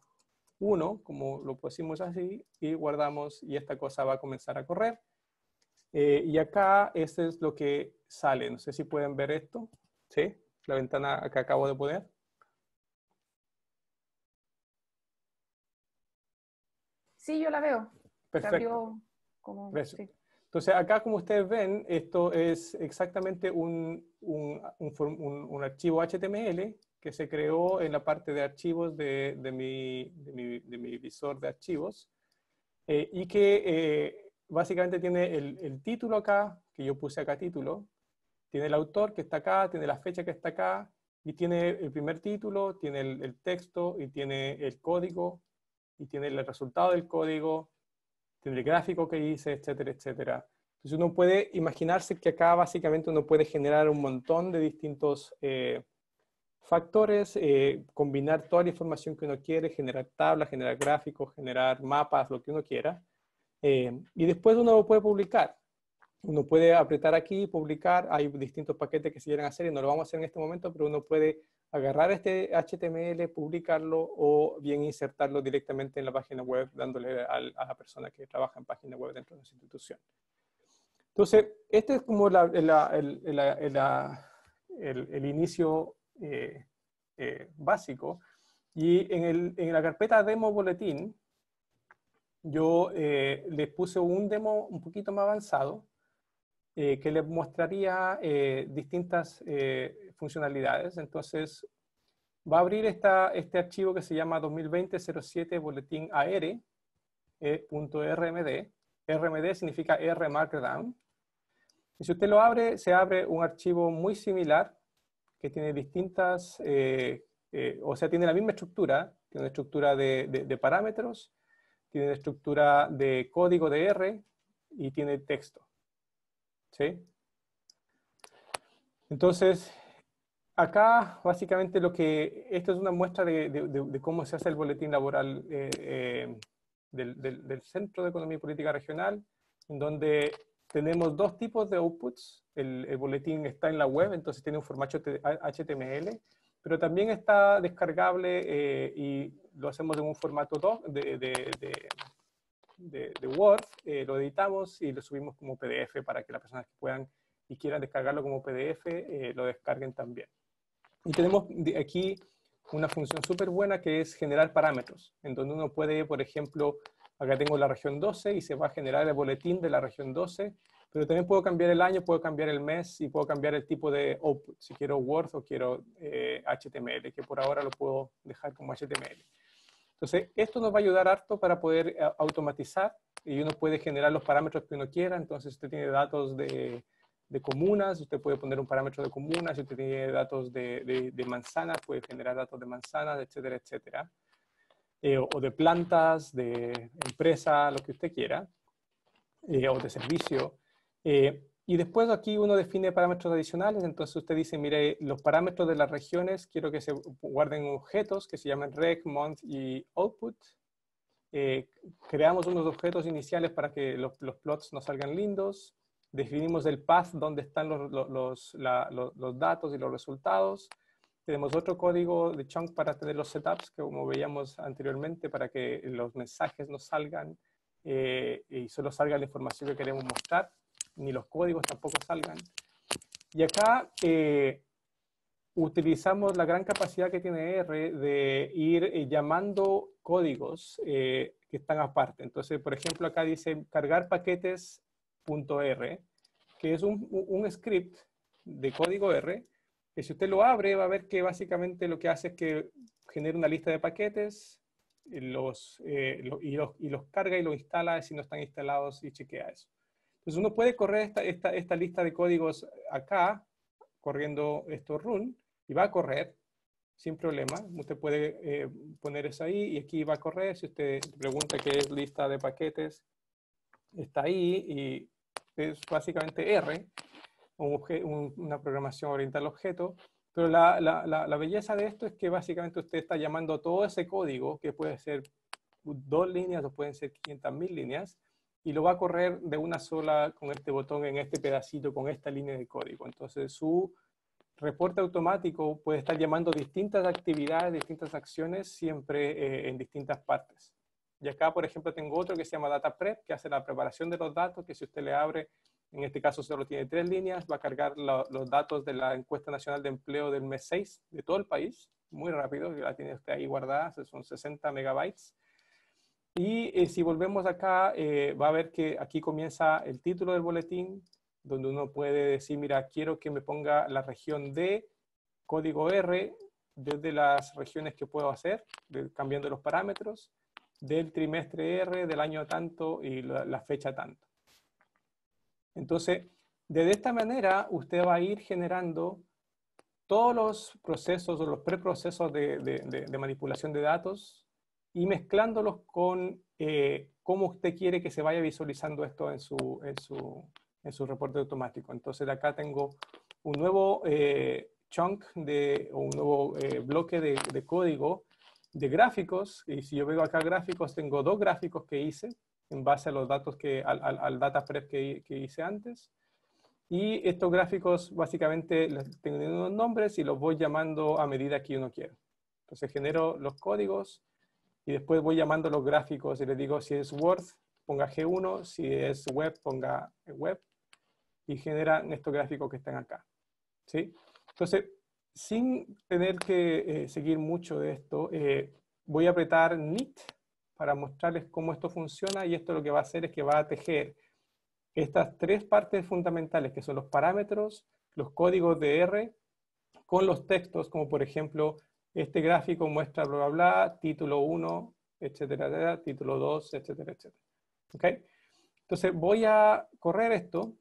1, como lo pusimos así, y guardamos y esta cosa va a comenzar a correr. Eh, y acá, este es lo que sale. No sé si pueden ver esto. ¿Sí? La ventana que acabo de poner. Sí, yo la veo. Perfecto. Entonces, acá como ustedes ven, esto es exactamente un, un, un, archivo HTML que se creó en la parte de archivos de, mi, de, mi, visor de archivos eh, y que eh, básicamente tiene el, el, título acá, que yo puse acá título, tiene el autor que está acá, tiene la fecha que está acá, y tiene el primer título, tiene el texto, y tiene el código, y tiene el resultado del código, tiene el gráfico que hice, etcétera, etcétera. Entonces uno puede imaginarse que acá básicamente uno puede generar un montón de distintos eh, factores, eh, combinar toda la información que uno quiere, generar tablas, generar gráficos, generar mapas, lo que uno quiera. Eh, y después uno lo puede publicar. Uno puede apretar aquí publicar. Hay distintos paquetes que se quieren hacer y no lo vamos a hacer en este momento, pero uno puede agarrar este HTML, publicarlo o bien insertarlo directamente en la página web dándole a la persona que trabaja en página web dentro de nuestra institución. Entonces, este es como el, inicio eh, eh, básico. Y en, la carpeta demo boletín, yo eh, les puse un demo un poquito más avanzado que les mostraría distintas funcionalidades. Entonces, va a abrir esta, este archivo que se llama 2020-07 boletín AR, .rmd. RMD significa R Markdown. Y si usted lo abre, se abre un archivo muy similar que tiene distintas, eh, eh, o sea, tiene la misma estructura, tiene una estructura de, de, parámetros, tiene una estructura de código de R y tiene texto. ¿Sí? Entonces, acá básicamente lo que, esto es una muestra de, cómo se hace el boletín laboral eh, del, del, Centro de Economía y Política Regional, en donde tenemos dos tipos de outputs. El, boletín está en la web, entonces tiene un formato HTML, pero también está descargable eh, y lo hacemos en un formato doc de, Word, eh, lo editamos y lo subimos como PDF para que las personas que puedan y quieran descargarlo como PDF eh, lo descarguen también. Y tenemos aquí una función súper buena que es generar parámetros, en donde uno puede, por ejemplo, Acá tengo la región 12 y se va a generar el boletín de la región 12, pero también puedo cambiar el año, puedo cambiar el mes y puedo cambiar el tipo de output, si quiero Word o quiero HTML, eh, que por ahora lo puedo dejar como HTML. Entonces, esto nos va a ayudar harto para poder eh, automatizar y uno puede generar los parámetros que uno quiera. Entonces, usted tiene datos de, de comunas, usted puede poner un parámetro de comunas, si usted tiene datos de, de, de manzanas, puede generar datos de manzanas, etcétera, etcétera. Eh, o de plantas, de empresa, lo que usted quiera, eh, o de servicio. Eh, y después aquí uno define parámetros adicionales, entonces usted dice, mire, los parámetros de las regiones quiero que se guarden objetos que se llaman rec, month y output. creamos unos objetos iniciales para que los, los, plots nos salgan lindos. Definimos el path donde están los, los, los datos y los resultados. Tenemos otro código de chunk para tener los setups, que como veíamos anteriormente, para que los mensajes no salgan eh, y solo salga la información que queremos mostrar, ni los códigos tampoco salgan. Y acá eh, utilizamos la gran capacidad que tiene R de ir eh, llamando códigos que están aparte. Entonces, por ejemplo, acá dice cargar paquetes.r, que es un, un script de código R que si usted lo abre va a ver que básicamente lo que hace es que genera una lista de paquetes los, eh, y, los, y, los, carga y los instala si no están instalados y chequea eso. Entonces uno puede correr esta, esta, esta lista de códigos acá, corriendo esto run, y va a correr sin problema. Usted puede eh, poner eso ahí y aquí va a correr. Si usted pregunta qué es lista de paquetes, está ahí y es básicamente R una programación orientada al objeto, pero la, la, la, belleza de esto es que básicamente usted está llamando todo ese código, que puede ser dos líneas o pueden ser 500.000 líneas, y lo va a correr de una sola con este botón en este pedacito, con esta línea de código. Entonces su reporte automático puede estar llamando distintas actividades, distintas acciones, siempre eh, en distintas partes. Y acá, por ejemplo, tengo otro que se llama Data Prep, que hace la preparación de los datos, que si usted le abre en este caso solo tiene tres líneas, va a cargar los datos de la encuesta nacional de empleo del mes 6 de todo el país, muy rápido, la tiene usted ahí guardada, son 60 megabytes. Y eh, si volvemos acá, eh, va a ver que aquí comienza el título del boletín, donde uno puede decir, mira, quiero que me ponga la región D, código R, desde las regiones que puedo hacer, cambiando los parámetros, del trimestre R, del año tanto y la, fecha tanto. Entonces, de esta manera, usted va a ir generando todos los procesos o los preprocesos de, manipulación de datos y mezclándolos con eh, cómo usted quiere que se vaya visualizando esto en su, en su, en su reporte automático. Entonces, de acá tengo un nuevo eh, chunk de, o un nuevo eh, bloque de, código de gráficos. Y si yo veo acá gráficos, tengo dos gráficos que hice en base a los datos que, al, data prep que, hice antes. Y estos gráficos básicamente tengo unos nombres y los voy llamando a medida que uno quiera. Entonces genero los códigos y después voy llamando los gráficos y le digo si es Word, ponga G1, si es web, ponga web y generan estos gráficos que están acá. ¿sí? Entonces, sin tener que eh, seguir mucho de esto, eh, voy a apretar NIT para mostrarles cómo esto funciona y esto lo que va a hacer es que va a tejer estas tres partes fundamentales que son los parámetros, los códigos de R con los textos, como por ejemplo, este gráfico muestra bla, bla, título 1, etcétera, etcétera, título 2, etcétera, etcétera. ¿Ok? Entonces voy a correr esto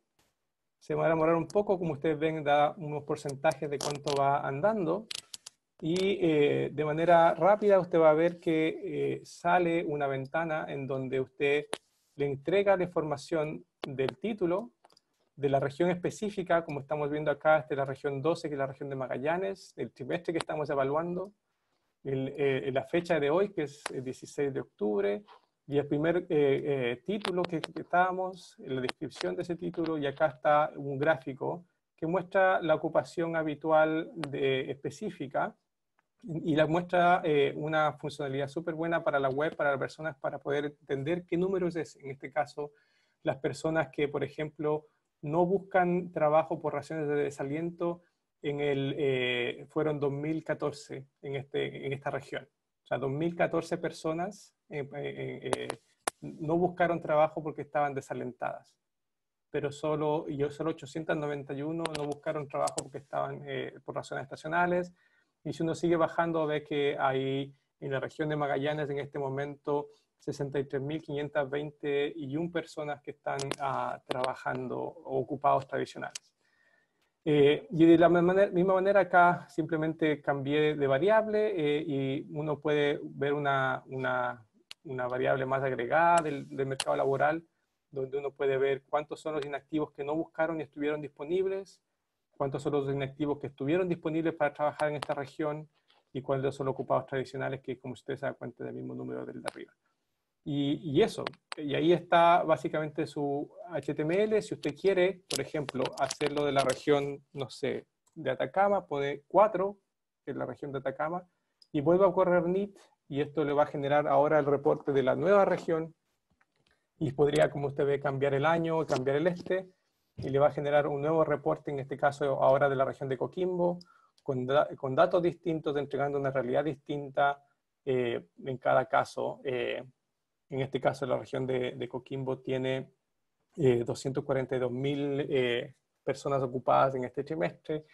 se va a demorar un poco, como ustedes ven, da unos porcentajes de cuánto va andando. Y eh, de manera rápida usted va a ver que eh, sale una ventana en donde usted le entrega la información del título, de la región específica, como estamos viendo acá, esta es la región 12, que es la región de Magallanes, el trimestre que estamos evaluando, eh, la fecha de hoy, que es el 16 de octubre, y el primer eh, eh, título que, estábamos, la descripción de ese título, y acá está un gráfico que muestra la ocupación habitual de, específica y la muestra eh, una funcionalidad súper buena para la web, para las personas, para poder entender qué números es, en este caso, las personas que, por ejemplo, no buscan trabajo por razones de desaliento, en el, fueron 2014 en, este, en esta región. O sea, 2014 personas eh, eh, eh, no buscaron trabajo porque estaban desalentadas. Pero solo, yo solo 891 no buscaron trabajo porque estaban por razones estacionales. Y si uno sigue bajando, ve que hay en la región de Magallanes en este momento 63.521 personas que están ah, trabajando o ocupados tradicionales. Y de la misma manera acá simplemente cambié de variable y uno puede ver una, una, una variable más agregada del, del, mercado laboral, donde uno puede ver cuántos son los inactivos que no buscaron y estuvieron disponibles, cuántos son los inactivos que estuvieron disponibles para trabajar en esta región y cuántos son los ocupados tradicionales, que como ustedes se dan cuenta del mismo número del de arriba. Y, eso, y ahí está básicamente su HTML. Si usted quiere, por ejemplo, hacerlo de la región, no sé, de Atacama, pone 4, que es la región de Atacama, y vuelve a correr NIT, y esto le va a generar ahora el reporte de la nueva región, y podría, como usted ve, cambiar el año, cambiar el este, y le va a generar un nuevo reporte, en este caso ahora de la región de Coquimbo, con, con datos distintos, entregando una realidad distinta eh, en cada caso. Eh, en este caso la región de, Coquimbo tiene eh, 242 mil eh, personas ocupadas en este trimestre,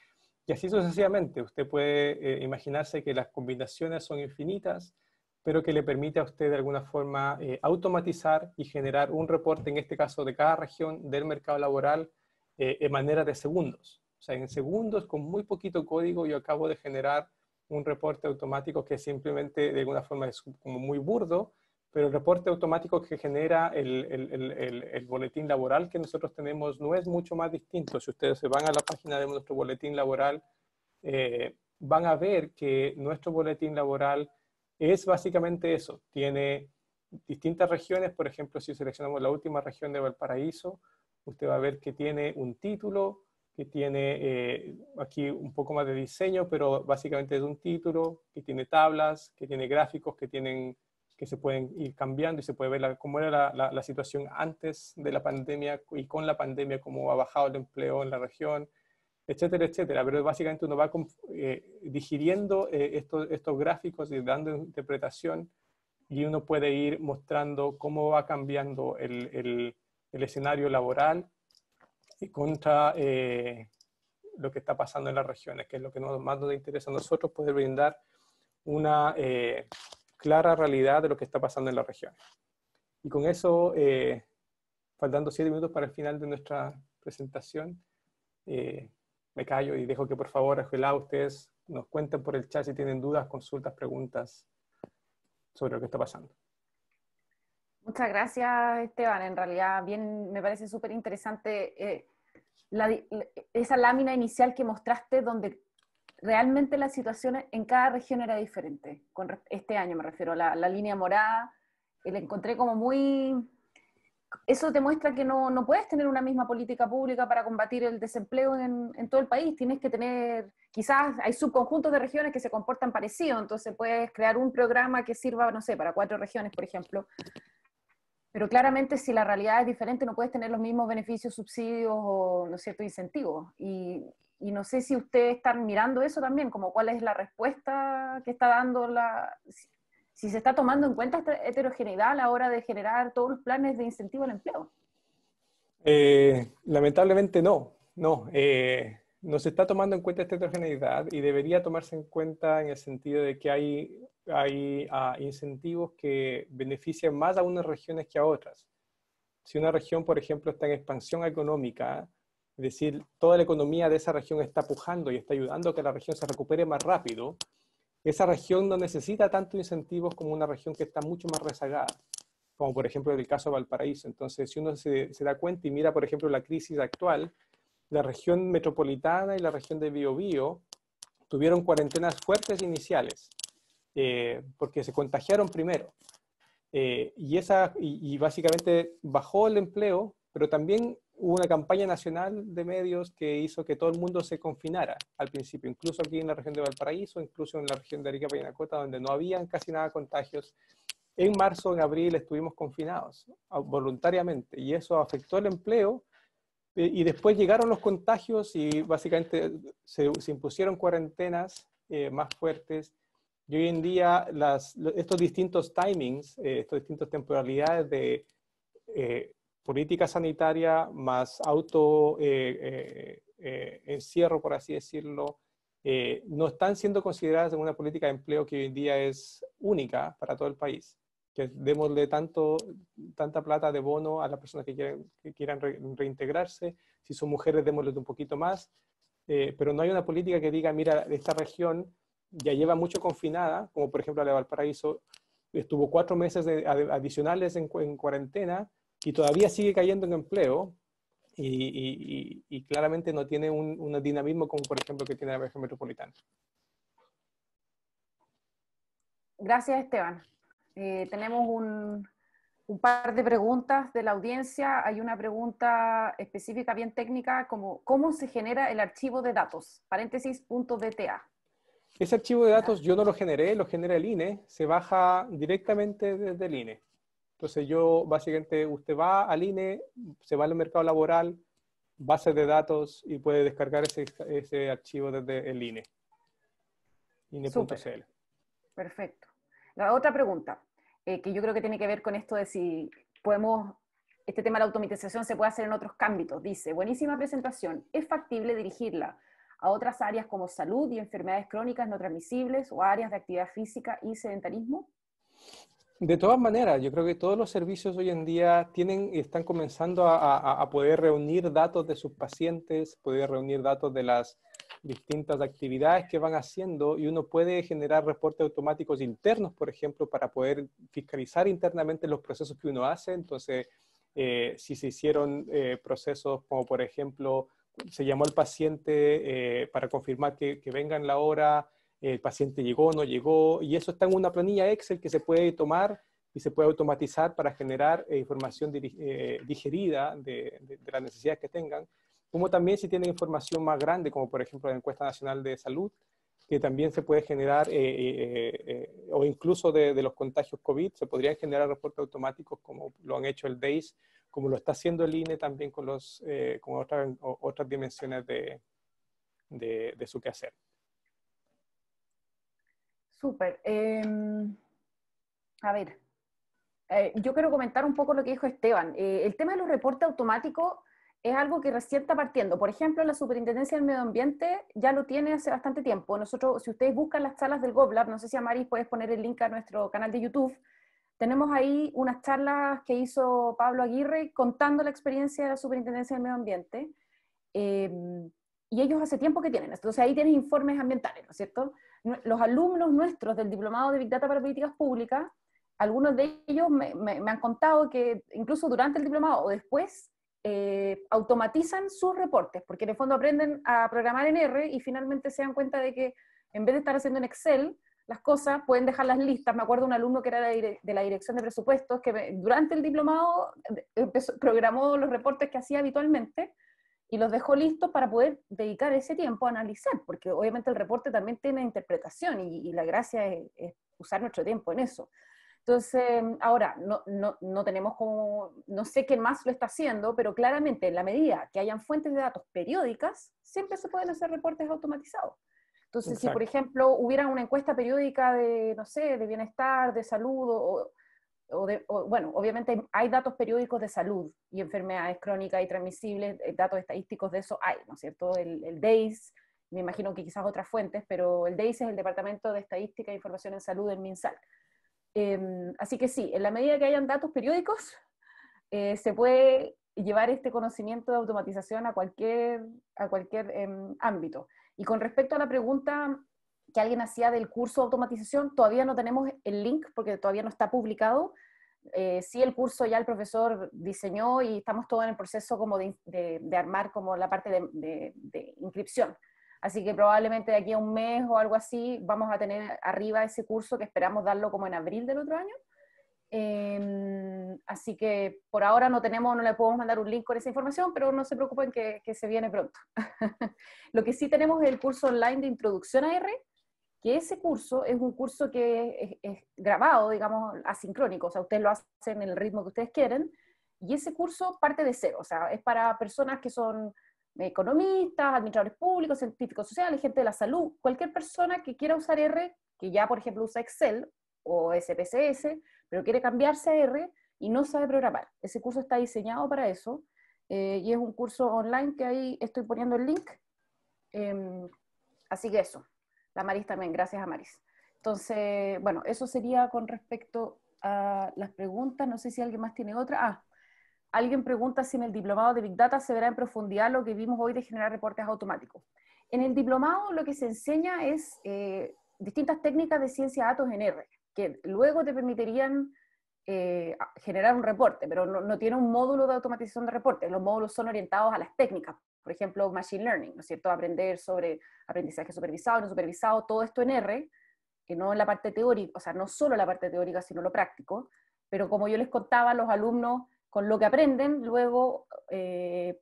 y así sucesivamente. Usted puede imaginarse que las combinaciones son infinitas, pero que le permite a usted de alguna forma eh, automatizar y generar un reporte, en este caso de cada región del mercado laboral, en manera de segundos. O sea, en segundos, con muy poquito código, yo acabo de generar un reporte automático que simplemente de alguna forma es como muy burdo, pero el reporte automático que genera el, el, el, boletín laboral que nosotros tenemos no es mucho más distinto. Si ustedes se van a la página de nuestro boletín laboral, eh, van a ver que nuestro boletín laboral es básicamente eso. Tiene distintas regiones, por ejemplo, si seleccionamos la última región de Valparaíso, usted va a ver que tiene un título, que tiene eh, aquí un poco más de diseño, pero básicamente es un título, que tiene tablas, que tiene gráficos, que tienen que se pueden ir cambiando y se puede ver cómo era la, la, situación antes de la pandemia y con la pandemia, cómo ha bajado el empleo en la región, etcétera, etcétera. Pero básicamente uno va eh, digiriendo eh, estos, estos gráficos y dando interpretación y uno puede ir mostrando cómo va cambiando el, el, el escenario laboral contra eh, lo que está pasando en las regiones, que es lo que más nos interesa a nosotros, poder brindar una clara realidad de lo que está pasando en la región. Y con eso, eh, faltando siete minutos para el final de nuestra presentación, eh, me callo y dejo que por favor, ojalá ustedes nos cuenten por el chat si tienen dudas, consultas, preguntas sobre lo que está pasando. Muchas gracias, Esteban. En realidad, bien, me parece súper interesante eh, esa lámina inicial que mostraste donde realmente la situación en cada región era diferente. Este año me refiero, la, la línea morada, la encontré como muy... Eso demuestra que no, no, puedes tener una misma política pública para combatir el desempleo en, en, todo el país. Tienes que tener, quizás hay subconjuntos de regiones que se comportan parecido, entonces puedes crear un programa que sirva, no sé, para cuatro regiones, por ejemplo. Pero claramente si la realidad es diferente, no puedes tener los mismos beneficios, subsidios o, ¿no cierto?, incentivos. Y, y no sé si ustedes están mirando eso también, como cuál es la respuesta que está dando la... Si, se está tomando en cuenta esta heterogeneidad a la hora de generar todos los planes de incentivo al empleo. Eh, lamentablemente no, no. Eh, no se está tomando en cuenta esta heterogeneidad y debería tomarse en cuenta en el sentido de que hay, hay ah, incentivos que benefician más a unas regiones que a otras. Si una región, por ejemplo, está en expansión económica, es decir, toda la economía de esa región está pujando y está ayudando a que la región se recupere más rápido. Esa región no necesita tanto incentivos como una región que está mucho más rezagada, como por ejemplo el caso de Valparaíso. Entonces, si uno se, da cuenta y mira, por ejemplo, la crisis actual, la región metropolitana y la región de Biobío tuvieron cuarentenas fuertes iniciales, eh, porque se contagiaron primero. Eh, y, esa, y básicamente bajó el empleo, pero también hubo una campaña nacional de medios que hizo que todo el mundo se confinara al principio, incluso aquí en la región de Valparaíso, incluso en la región de Arica Payanacota, donde no habían casi nada contagios. En marzo, en abril estuvimos confinados voluntariamente y eso afectó el empleo eh, y después llegaron los contagios y básicamente se, impusieron cuarentenas eh, más fuertes y hoy en día las, estos distintos timings, eh, estas distintas temporalidades de política sanitaria más auto eh, eh, eh, encierro, por así decirlo, no están siendo consideradas en una política de empleo que hoy en día es única para todo el país. Que démosle tanto, tanta plata de bono a las personas que quieran, que quieran reintegrarse. Si son mujeres, démosle un poquito más. pero no hay una política que diga, mira, esta región ya lleva mucho confinada, como por ejemplo la de Valparaíso, estuvo cuatro meses adicionales en, en cuarentena, y todavía sigue cayendo en empleo y, claramente no tiene un, dinamismo como por ejemplo que tiene la región metropolitana. Gracias Esteban. Eh, tenemos un, un, par de preguntas de la audiencia. Hay una pregunta específica bien técnica como ¿cómo se genera el archivo de datos? Paréntesis, punto DTA. Ese archivo de datos yo no lo generé, lo genera el INE, se baja directamente desde el INE. Entonces yo, básicamente, usted va al INE, se va al mercado laboral, base de datos y puede descargar ese, ese archivo desde el INE. INE.cl. Perfecto. La otra pregunta, eh, que yo creo que tiene que ver con esto de si podemos, este tema de la automatización se puede hacer en otros ámbitos. Dice, buenísima presentación, ¿es factible dirigirla a otras áreas como salud y enfermedades crónicas no transmisibles o áreas de actividad física y sedentarismo? De todas maneras, yo creo que todos los servicios hoy en día tienen y están comenzando a, poder reunir datos de sus pacientes, poder reunir datos de las distintas actividades que van haciendo y uno puede generar reportes automáticos internos, por ejemplo, para poder fiscalizar internamente los procesos que uno hace. Entonces, eh, si se hicieron eh, procesos como, por ejemplo, se llamó al paciente eh, para confirmar que, que venga en la hora, el paciente llegó, no llegó, y eso está en una planilla Excel que se puede tomar y se puede automatizar para generar eh, información eh, digerida de, las necesidades que tengan, como también si tienen información más grande, como por ejemplo la encuesta nacional de salud, que también se puede generar, o incluso de, de, los contagios COVID, se podrían generar reportes automáticos como lo han hecho el DAIS, como lo está haciendo el INE también con, los, con otras, otras dimensiones de, de, de su quehacer. Súper. Em, a ver, eh, yo quiero comentar un poco lo que dijo Esteban. Eh, el tema de los reportes automáticos es algo que recién está partiendo. Por ejemplo, la Superintendencia del Medio Ambiente ya lo tiene hace bastante tiempo. Nosotros, si ustedes buscan las charlas del GovLab, no sé si Amaris puedes poner el link a nuestro canal de YouTube, tenemos ahí unas charlas que hizo Pablo Aguirre contando la experiencia de la Superintendencia del Medio Ambiente. Em, y ellos hace tiempo que tienen. Entonces ahí tienes informes ambientales, ¿no es cierto? Los alumnos nuestros del Diplomado de Big Data para Políticas Públicas algunos de ellos me, han contado que incluso durante el diplomado o después eh, automatizan sus reportes, porque en el fondo aprenden a programar en R y finalmente se dan cuenta de que en vez de estar haciendo en Excel, las cosas pueden dejarlas listas. Me acuerdo un alumno que era de, la dirección de presupuestos que durante el diplomado empezó, programó los reportes que hacía habitualmente y los dejó listos para poder dedicar ese tiempo a analizar, porque obviamente el reporte también tiene interpretación y, la gracia es usar nuestro tiempo en eso. Entonces, ahora, no, no, no, tenemos como, no sé quién más lo está haciendo, pero claramente en la medida que hayan fuentes de datos periódicas, siempre se pueden hacer reportes automatizados. Entonces, si por ejemplo hubiera una encuesta periódica de, no sé, de bienestar, de salud, o, bueno, obviamente hay datos periódicos de salud y enfermedades crónicas y transmisibles, eh, datos estadísticos de eso hay, ¿no es cierto? El, el DAIS, me imagino que quizás otras fuentes, pero el DAIS es el Departamento de Estadística e Información en Salud del MinSal. Em, así que sí, en la medida que hayan datos periódicos, eh, se puede llevar este conocimiento de automatización a cualquier, a cualquier em, ámbito. Y con respecto a la pregunta que alguien hacía del curso de automatización, todavía no tenemos el link porque todavía no está publicado. Eh, sí, el curso ya el profesor diseñó y estamos todos en el proceso como de, de, armar como la parte de, de inscripción. Así que probablemente de aquí a un mes o algo así vamos a tener arriba ese curso que esperamos darlo como en abril del otro año. Em, así que por ahora no tenemos, no le podemos mandar un link con esa información, pero no se preocupen que, que se viene pronto. Lo que sí tenemos es el curso online de introducción a R, que ese curso es un curso que es, grabado, digamos, asincrónico, o sea, ustedes lo hacen en el ritmo que ustedes quieren, y ese curso parte de cero, o sea, es para personas que son economistas, administradores públicos, científicos sociales, gente de la salud, cualquier persona que quiera usar R, que ya por ejemplo usa Excel o SPSS, pero quiere cambiarse a R y no sabe programar. Ese curso está diseñado para eso eh, y es un curso online que ahí estoy poniendo el link. Em, así que eso. La Maris también, gracias a Maris. Entonces, bueno, eso sería con respecto a las preguntas. No sé si alguien más tiene otra. Ah, Alguien pregunta si en el diplomado de Big Data se verá en profundidad lo que vimos hoy de generar reportes automáticos. En el diplomado lo que se enseña es eh, distintas técnicas de ciencia de datos en R, que luego te permitirían eh, generar un reporte, pero no, tiene un módulo de automatización de reportes. Los módulos son orientados a las técnicas, por ejemplo, Machine Learning, ¿no es cierto? Aprender sobre aprendizaje supervisado, no supervisado, todo esto en R, que no en la parte teórica, o sea, no solo la parte teórica, sino lo práctico. Pero como yo les contaba, los alumnos con lo que aprenden, luego eh,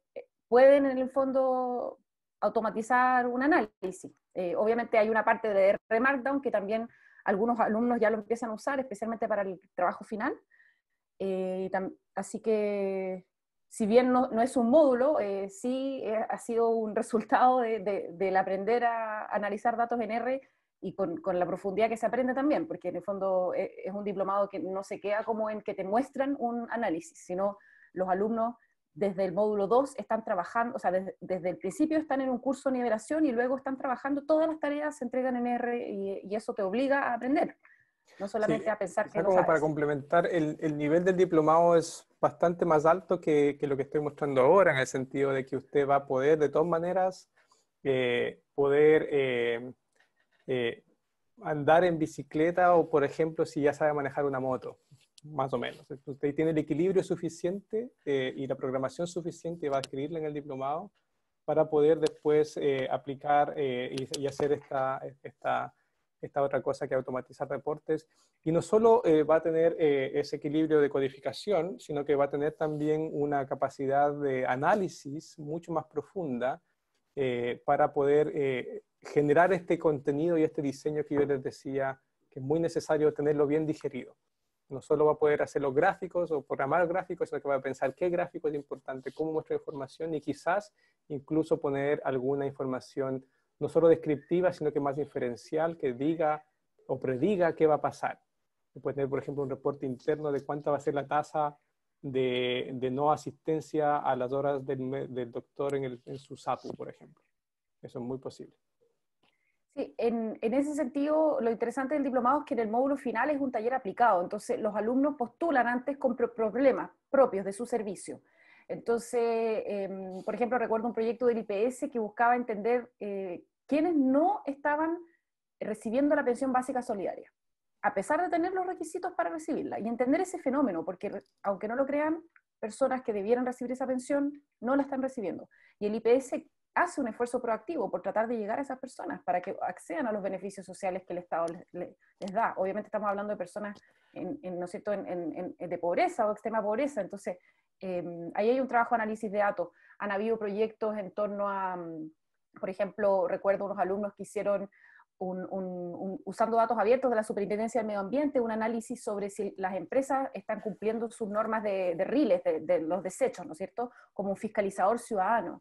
pueden en el fondo automatizar un análisis. Eh, obviamente hay una parte de R Markdown que también algunos alumnos ya lo empiezan a usar, especialmente para el trabajo final. Eh, así que, si bien no, es un módulo, sí ha sido un resultado del aprender a analizar datos en R y con, con, la profundidad que se aprende también, porque en el fondo es, es, un diplomado que no se queda como en que te muestran un análisis, sino los alumnos desde el módulo 2 están trabajando, o sea, desde, desde, el principio están en un curso de nivelación y luego están trabajando, todas las tareas se entregan en R y, y eso te obliga a aprender, no solamente a pensar que... como sabes. para complementar, el, el, nivel del diplomado es bastante más alto que, que, lo que estoy mostrando ahora, en el sentido de que usted va a poder, de todas maneras, eh, poder... Eh, eh, andar en bicicleta o, por ejemplo, si ya sabe manejar una moto, más o menos. Usted tiene el equilibrio suficiente eh, y la programación suficiente va a adquirirla en el diplomado para poder después aplicar y, y, hacer esta, esta, esta, otra cosa que automatizar reportes. Y no solo va a tener ese equilibrio de codificación, sino que va a tener también una capacidad de análisis mucho más profunda para poder generar este contenido y este diseño que yo les decía, que es muy necesario tenerlo bien digerido. No solo va a poder hacer los gráficos o programar gráficos, sino que va a pensar qué gráfico es importante, cómo muestra información y quizás incluso poner alguna información no solo descriptiva, sino que más diferencial, que diga o prediga qué va a pasar. Puede tener, por ejemplo, un reporte interno de cuánta va a ser la tasa de, no asistencia a las horas del, doctor en su SAPU, por ejemplo. Eso es muy posible. Sí, en, en, ese sentido, lo interesante del diplomado es que en el módulo final es un taller aplicado, entonces los alumnos postulan antes con problemas propios de su servicio. Entonces, eh, por ejemplo, recuerdo un proyecto del IPS que buscaba entender eh, quiénes no estaban recibiendo la pensión básica solidaria, a pesar de tener los requisitos para recibirla, y entender ese fenómeno, porque aunque no lo crean, personas que debieran recibir esa pensión no la están recibiendo. Y el IPS hace un esfuerzo proactivo por tratar de llegar a esas personas para que accedan a los beneficios sociales que el Estado les, da. Obviamente estamos hablando de personas en, ¿no es cierto? En, de pobreza o extrema pobreza, entonces em, ahí hay un trabajo de análisis de datos. Han habido proyectos en torno a, mm, por ejemplo, recuerdo unos alumnos que hicieron usando datos abiertos de la Superintendencia del Medio Ambiente, un análisis sobre si las empresas están cumpliendo sus normas de, de RILES, de, los desechos, ¿no es cierto?, como un fiscalizador ciudadano.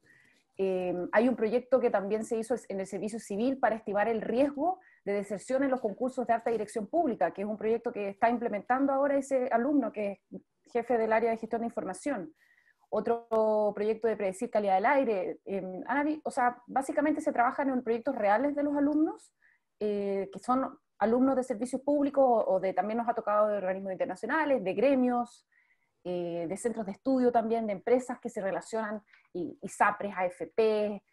Eh, hay un proyecto que también se hizo en el servicio civil para estimar el riesgo de deserción en los concursos de alta dirección pública, que es un proyecto que está implementando ahora ese alumno que es jefe del área de gestión de información. Otro proyecto de predecir calidad del aire. Eh, o sea, básicamente se trabajan en proyectos reales de los alumnos, eh, que son alumnos de servicios públicos o de, también nos ha tocado de organismos internacionales, de gremios, eh, de centros de estudio también, de empresas que se relacionan, y, y SAPRES, AFP,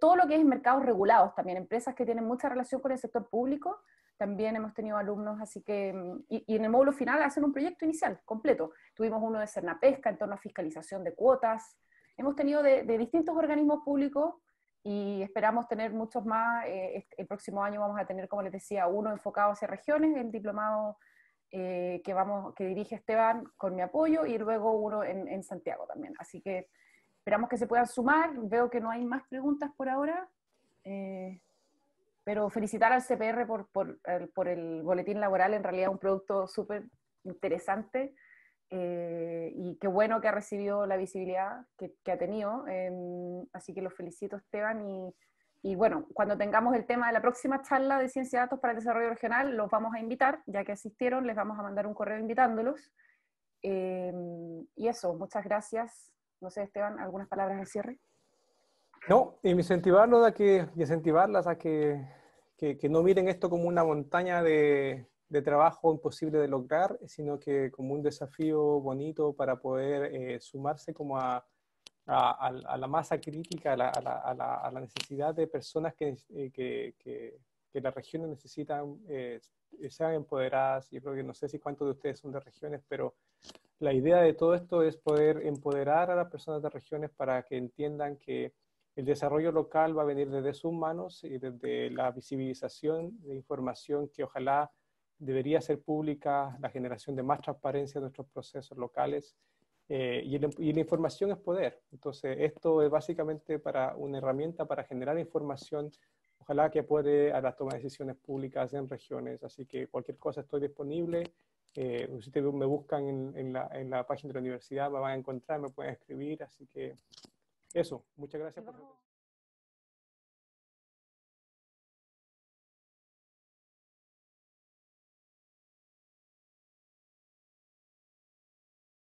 todo lo que es mercados regulados también, empresas que tienen mucha relación con el sector público, también hemos tenido alumnos, así que, mm, y, en el módulo final hacen un proyecto inicial, completo. Tuvimos uno de Cernapesca en torno a fiscalización de cuotas, hemos tenido de, distintos organismos públicos y esperamos tener muchos más. Eh, el próximo año vamos a tener, como les decía, uno enfocado hacia regiones, el diplomado eh, que, vamos, que dirige Esteban con mi apoyo y luego uno en, Santiago también. Así que esperamos que se puedan sumar. Veo que no hay más preguntas por ahora. Eh, pero felicitar al CPR por, por, por, el, boletín laboral, en realidad un producto súper interesante eh, y qué bueno que ha recibido la visibilidad que, que ha tenido. así que los felicito Esteban y y bueno, cuando tengamos el tema de la próxima charla de ciencia de datos para el desarrollo regional, los vamos a invitar, ya que asistieron, les vamos a mandar un correo invitándolos. Eh, y eso, muchas gracias. No sé, Esteban, ¿algunas palabras al cierre? No, incentivarlos a que, incentivarlas a que, que, no miren esto como una montaña de, de, trabajo imposible de lograr, sino que como un desafío bonito para poder eh, sumarse como a, a, la masa crítica, a la, a la, necesidad de personas que, eh, que, que, que las regiones necesitan eh, sean empoderadas. Yo creo que no sé si cuántos de ustedes son de regiones, pero la idea de todo esto es poder empoderar a las personas de regiones para que entiendan que el desarrollo local va a venir desde sus manos y desde la visibilización de información que ojalá debería ser pública, la generación de más transparencia en nuestros procesos locales eh, y, la información es poder. Entonces, esto es básicamente para una herramienta para generar información, ojalá que apoye a la toma de decisiones públicas en regiones. Así que cualquier cosa estoy disponible. Eh, si me buscan en, en, la, en, la, página de la universidad, me van a encontrar, me pueden escribir. Así que eso, muchas gracias por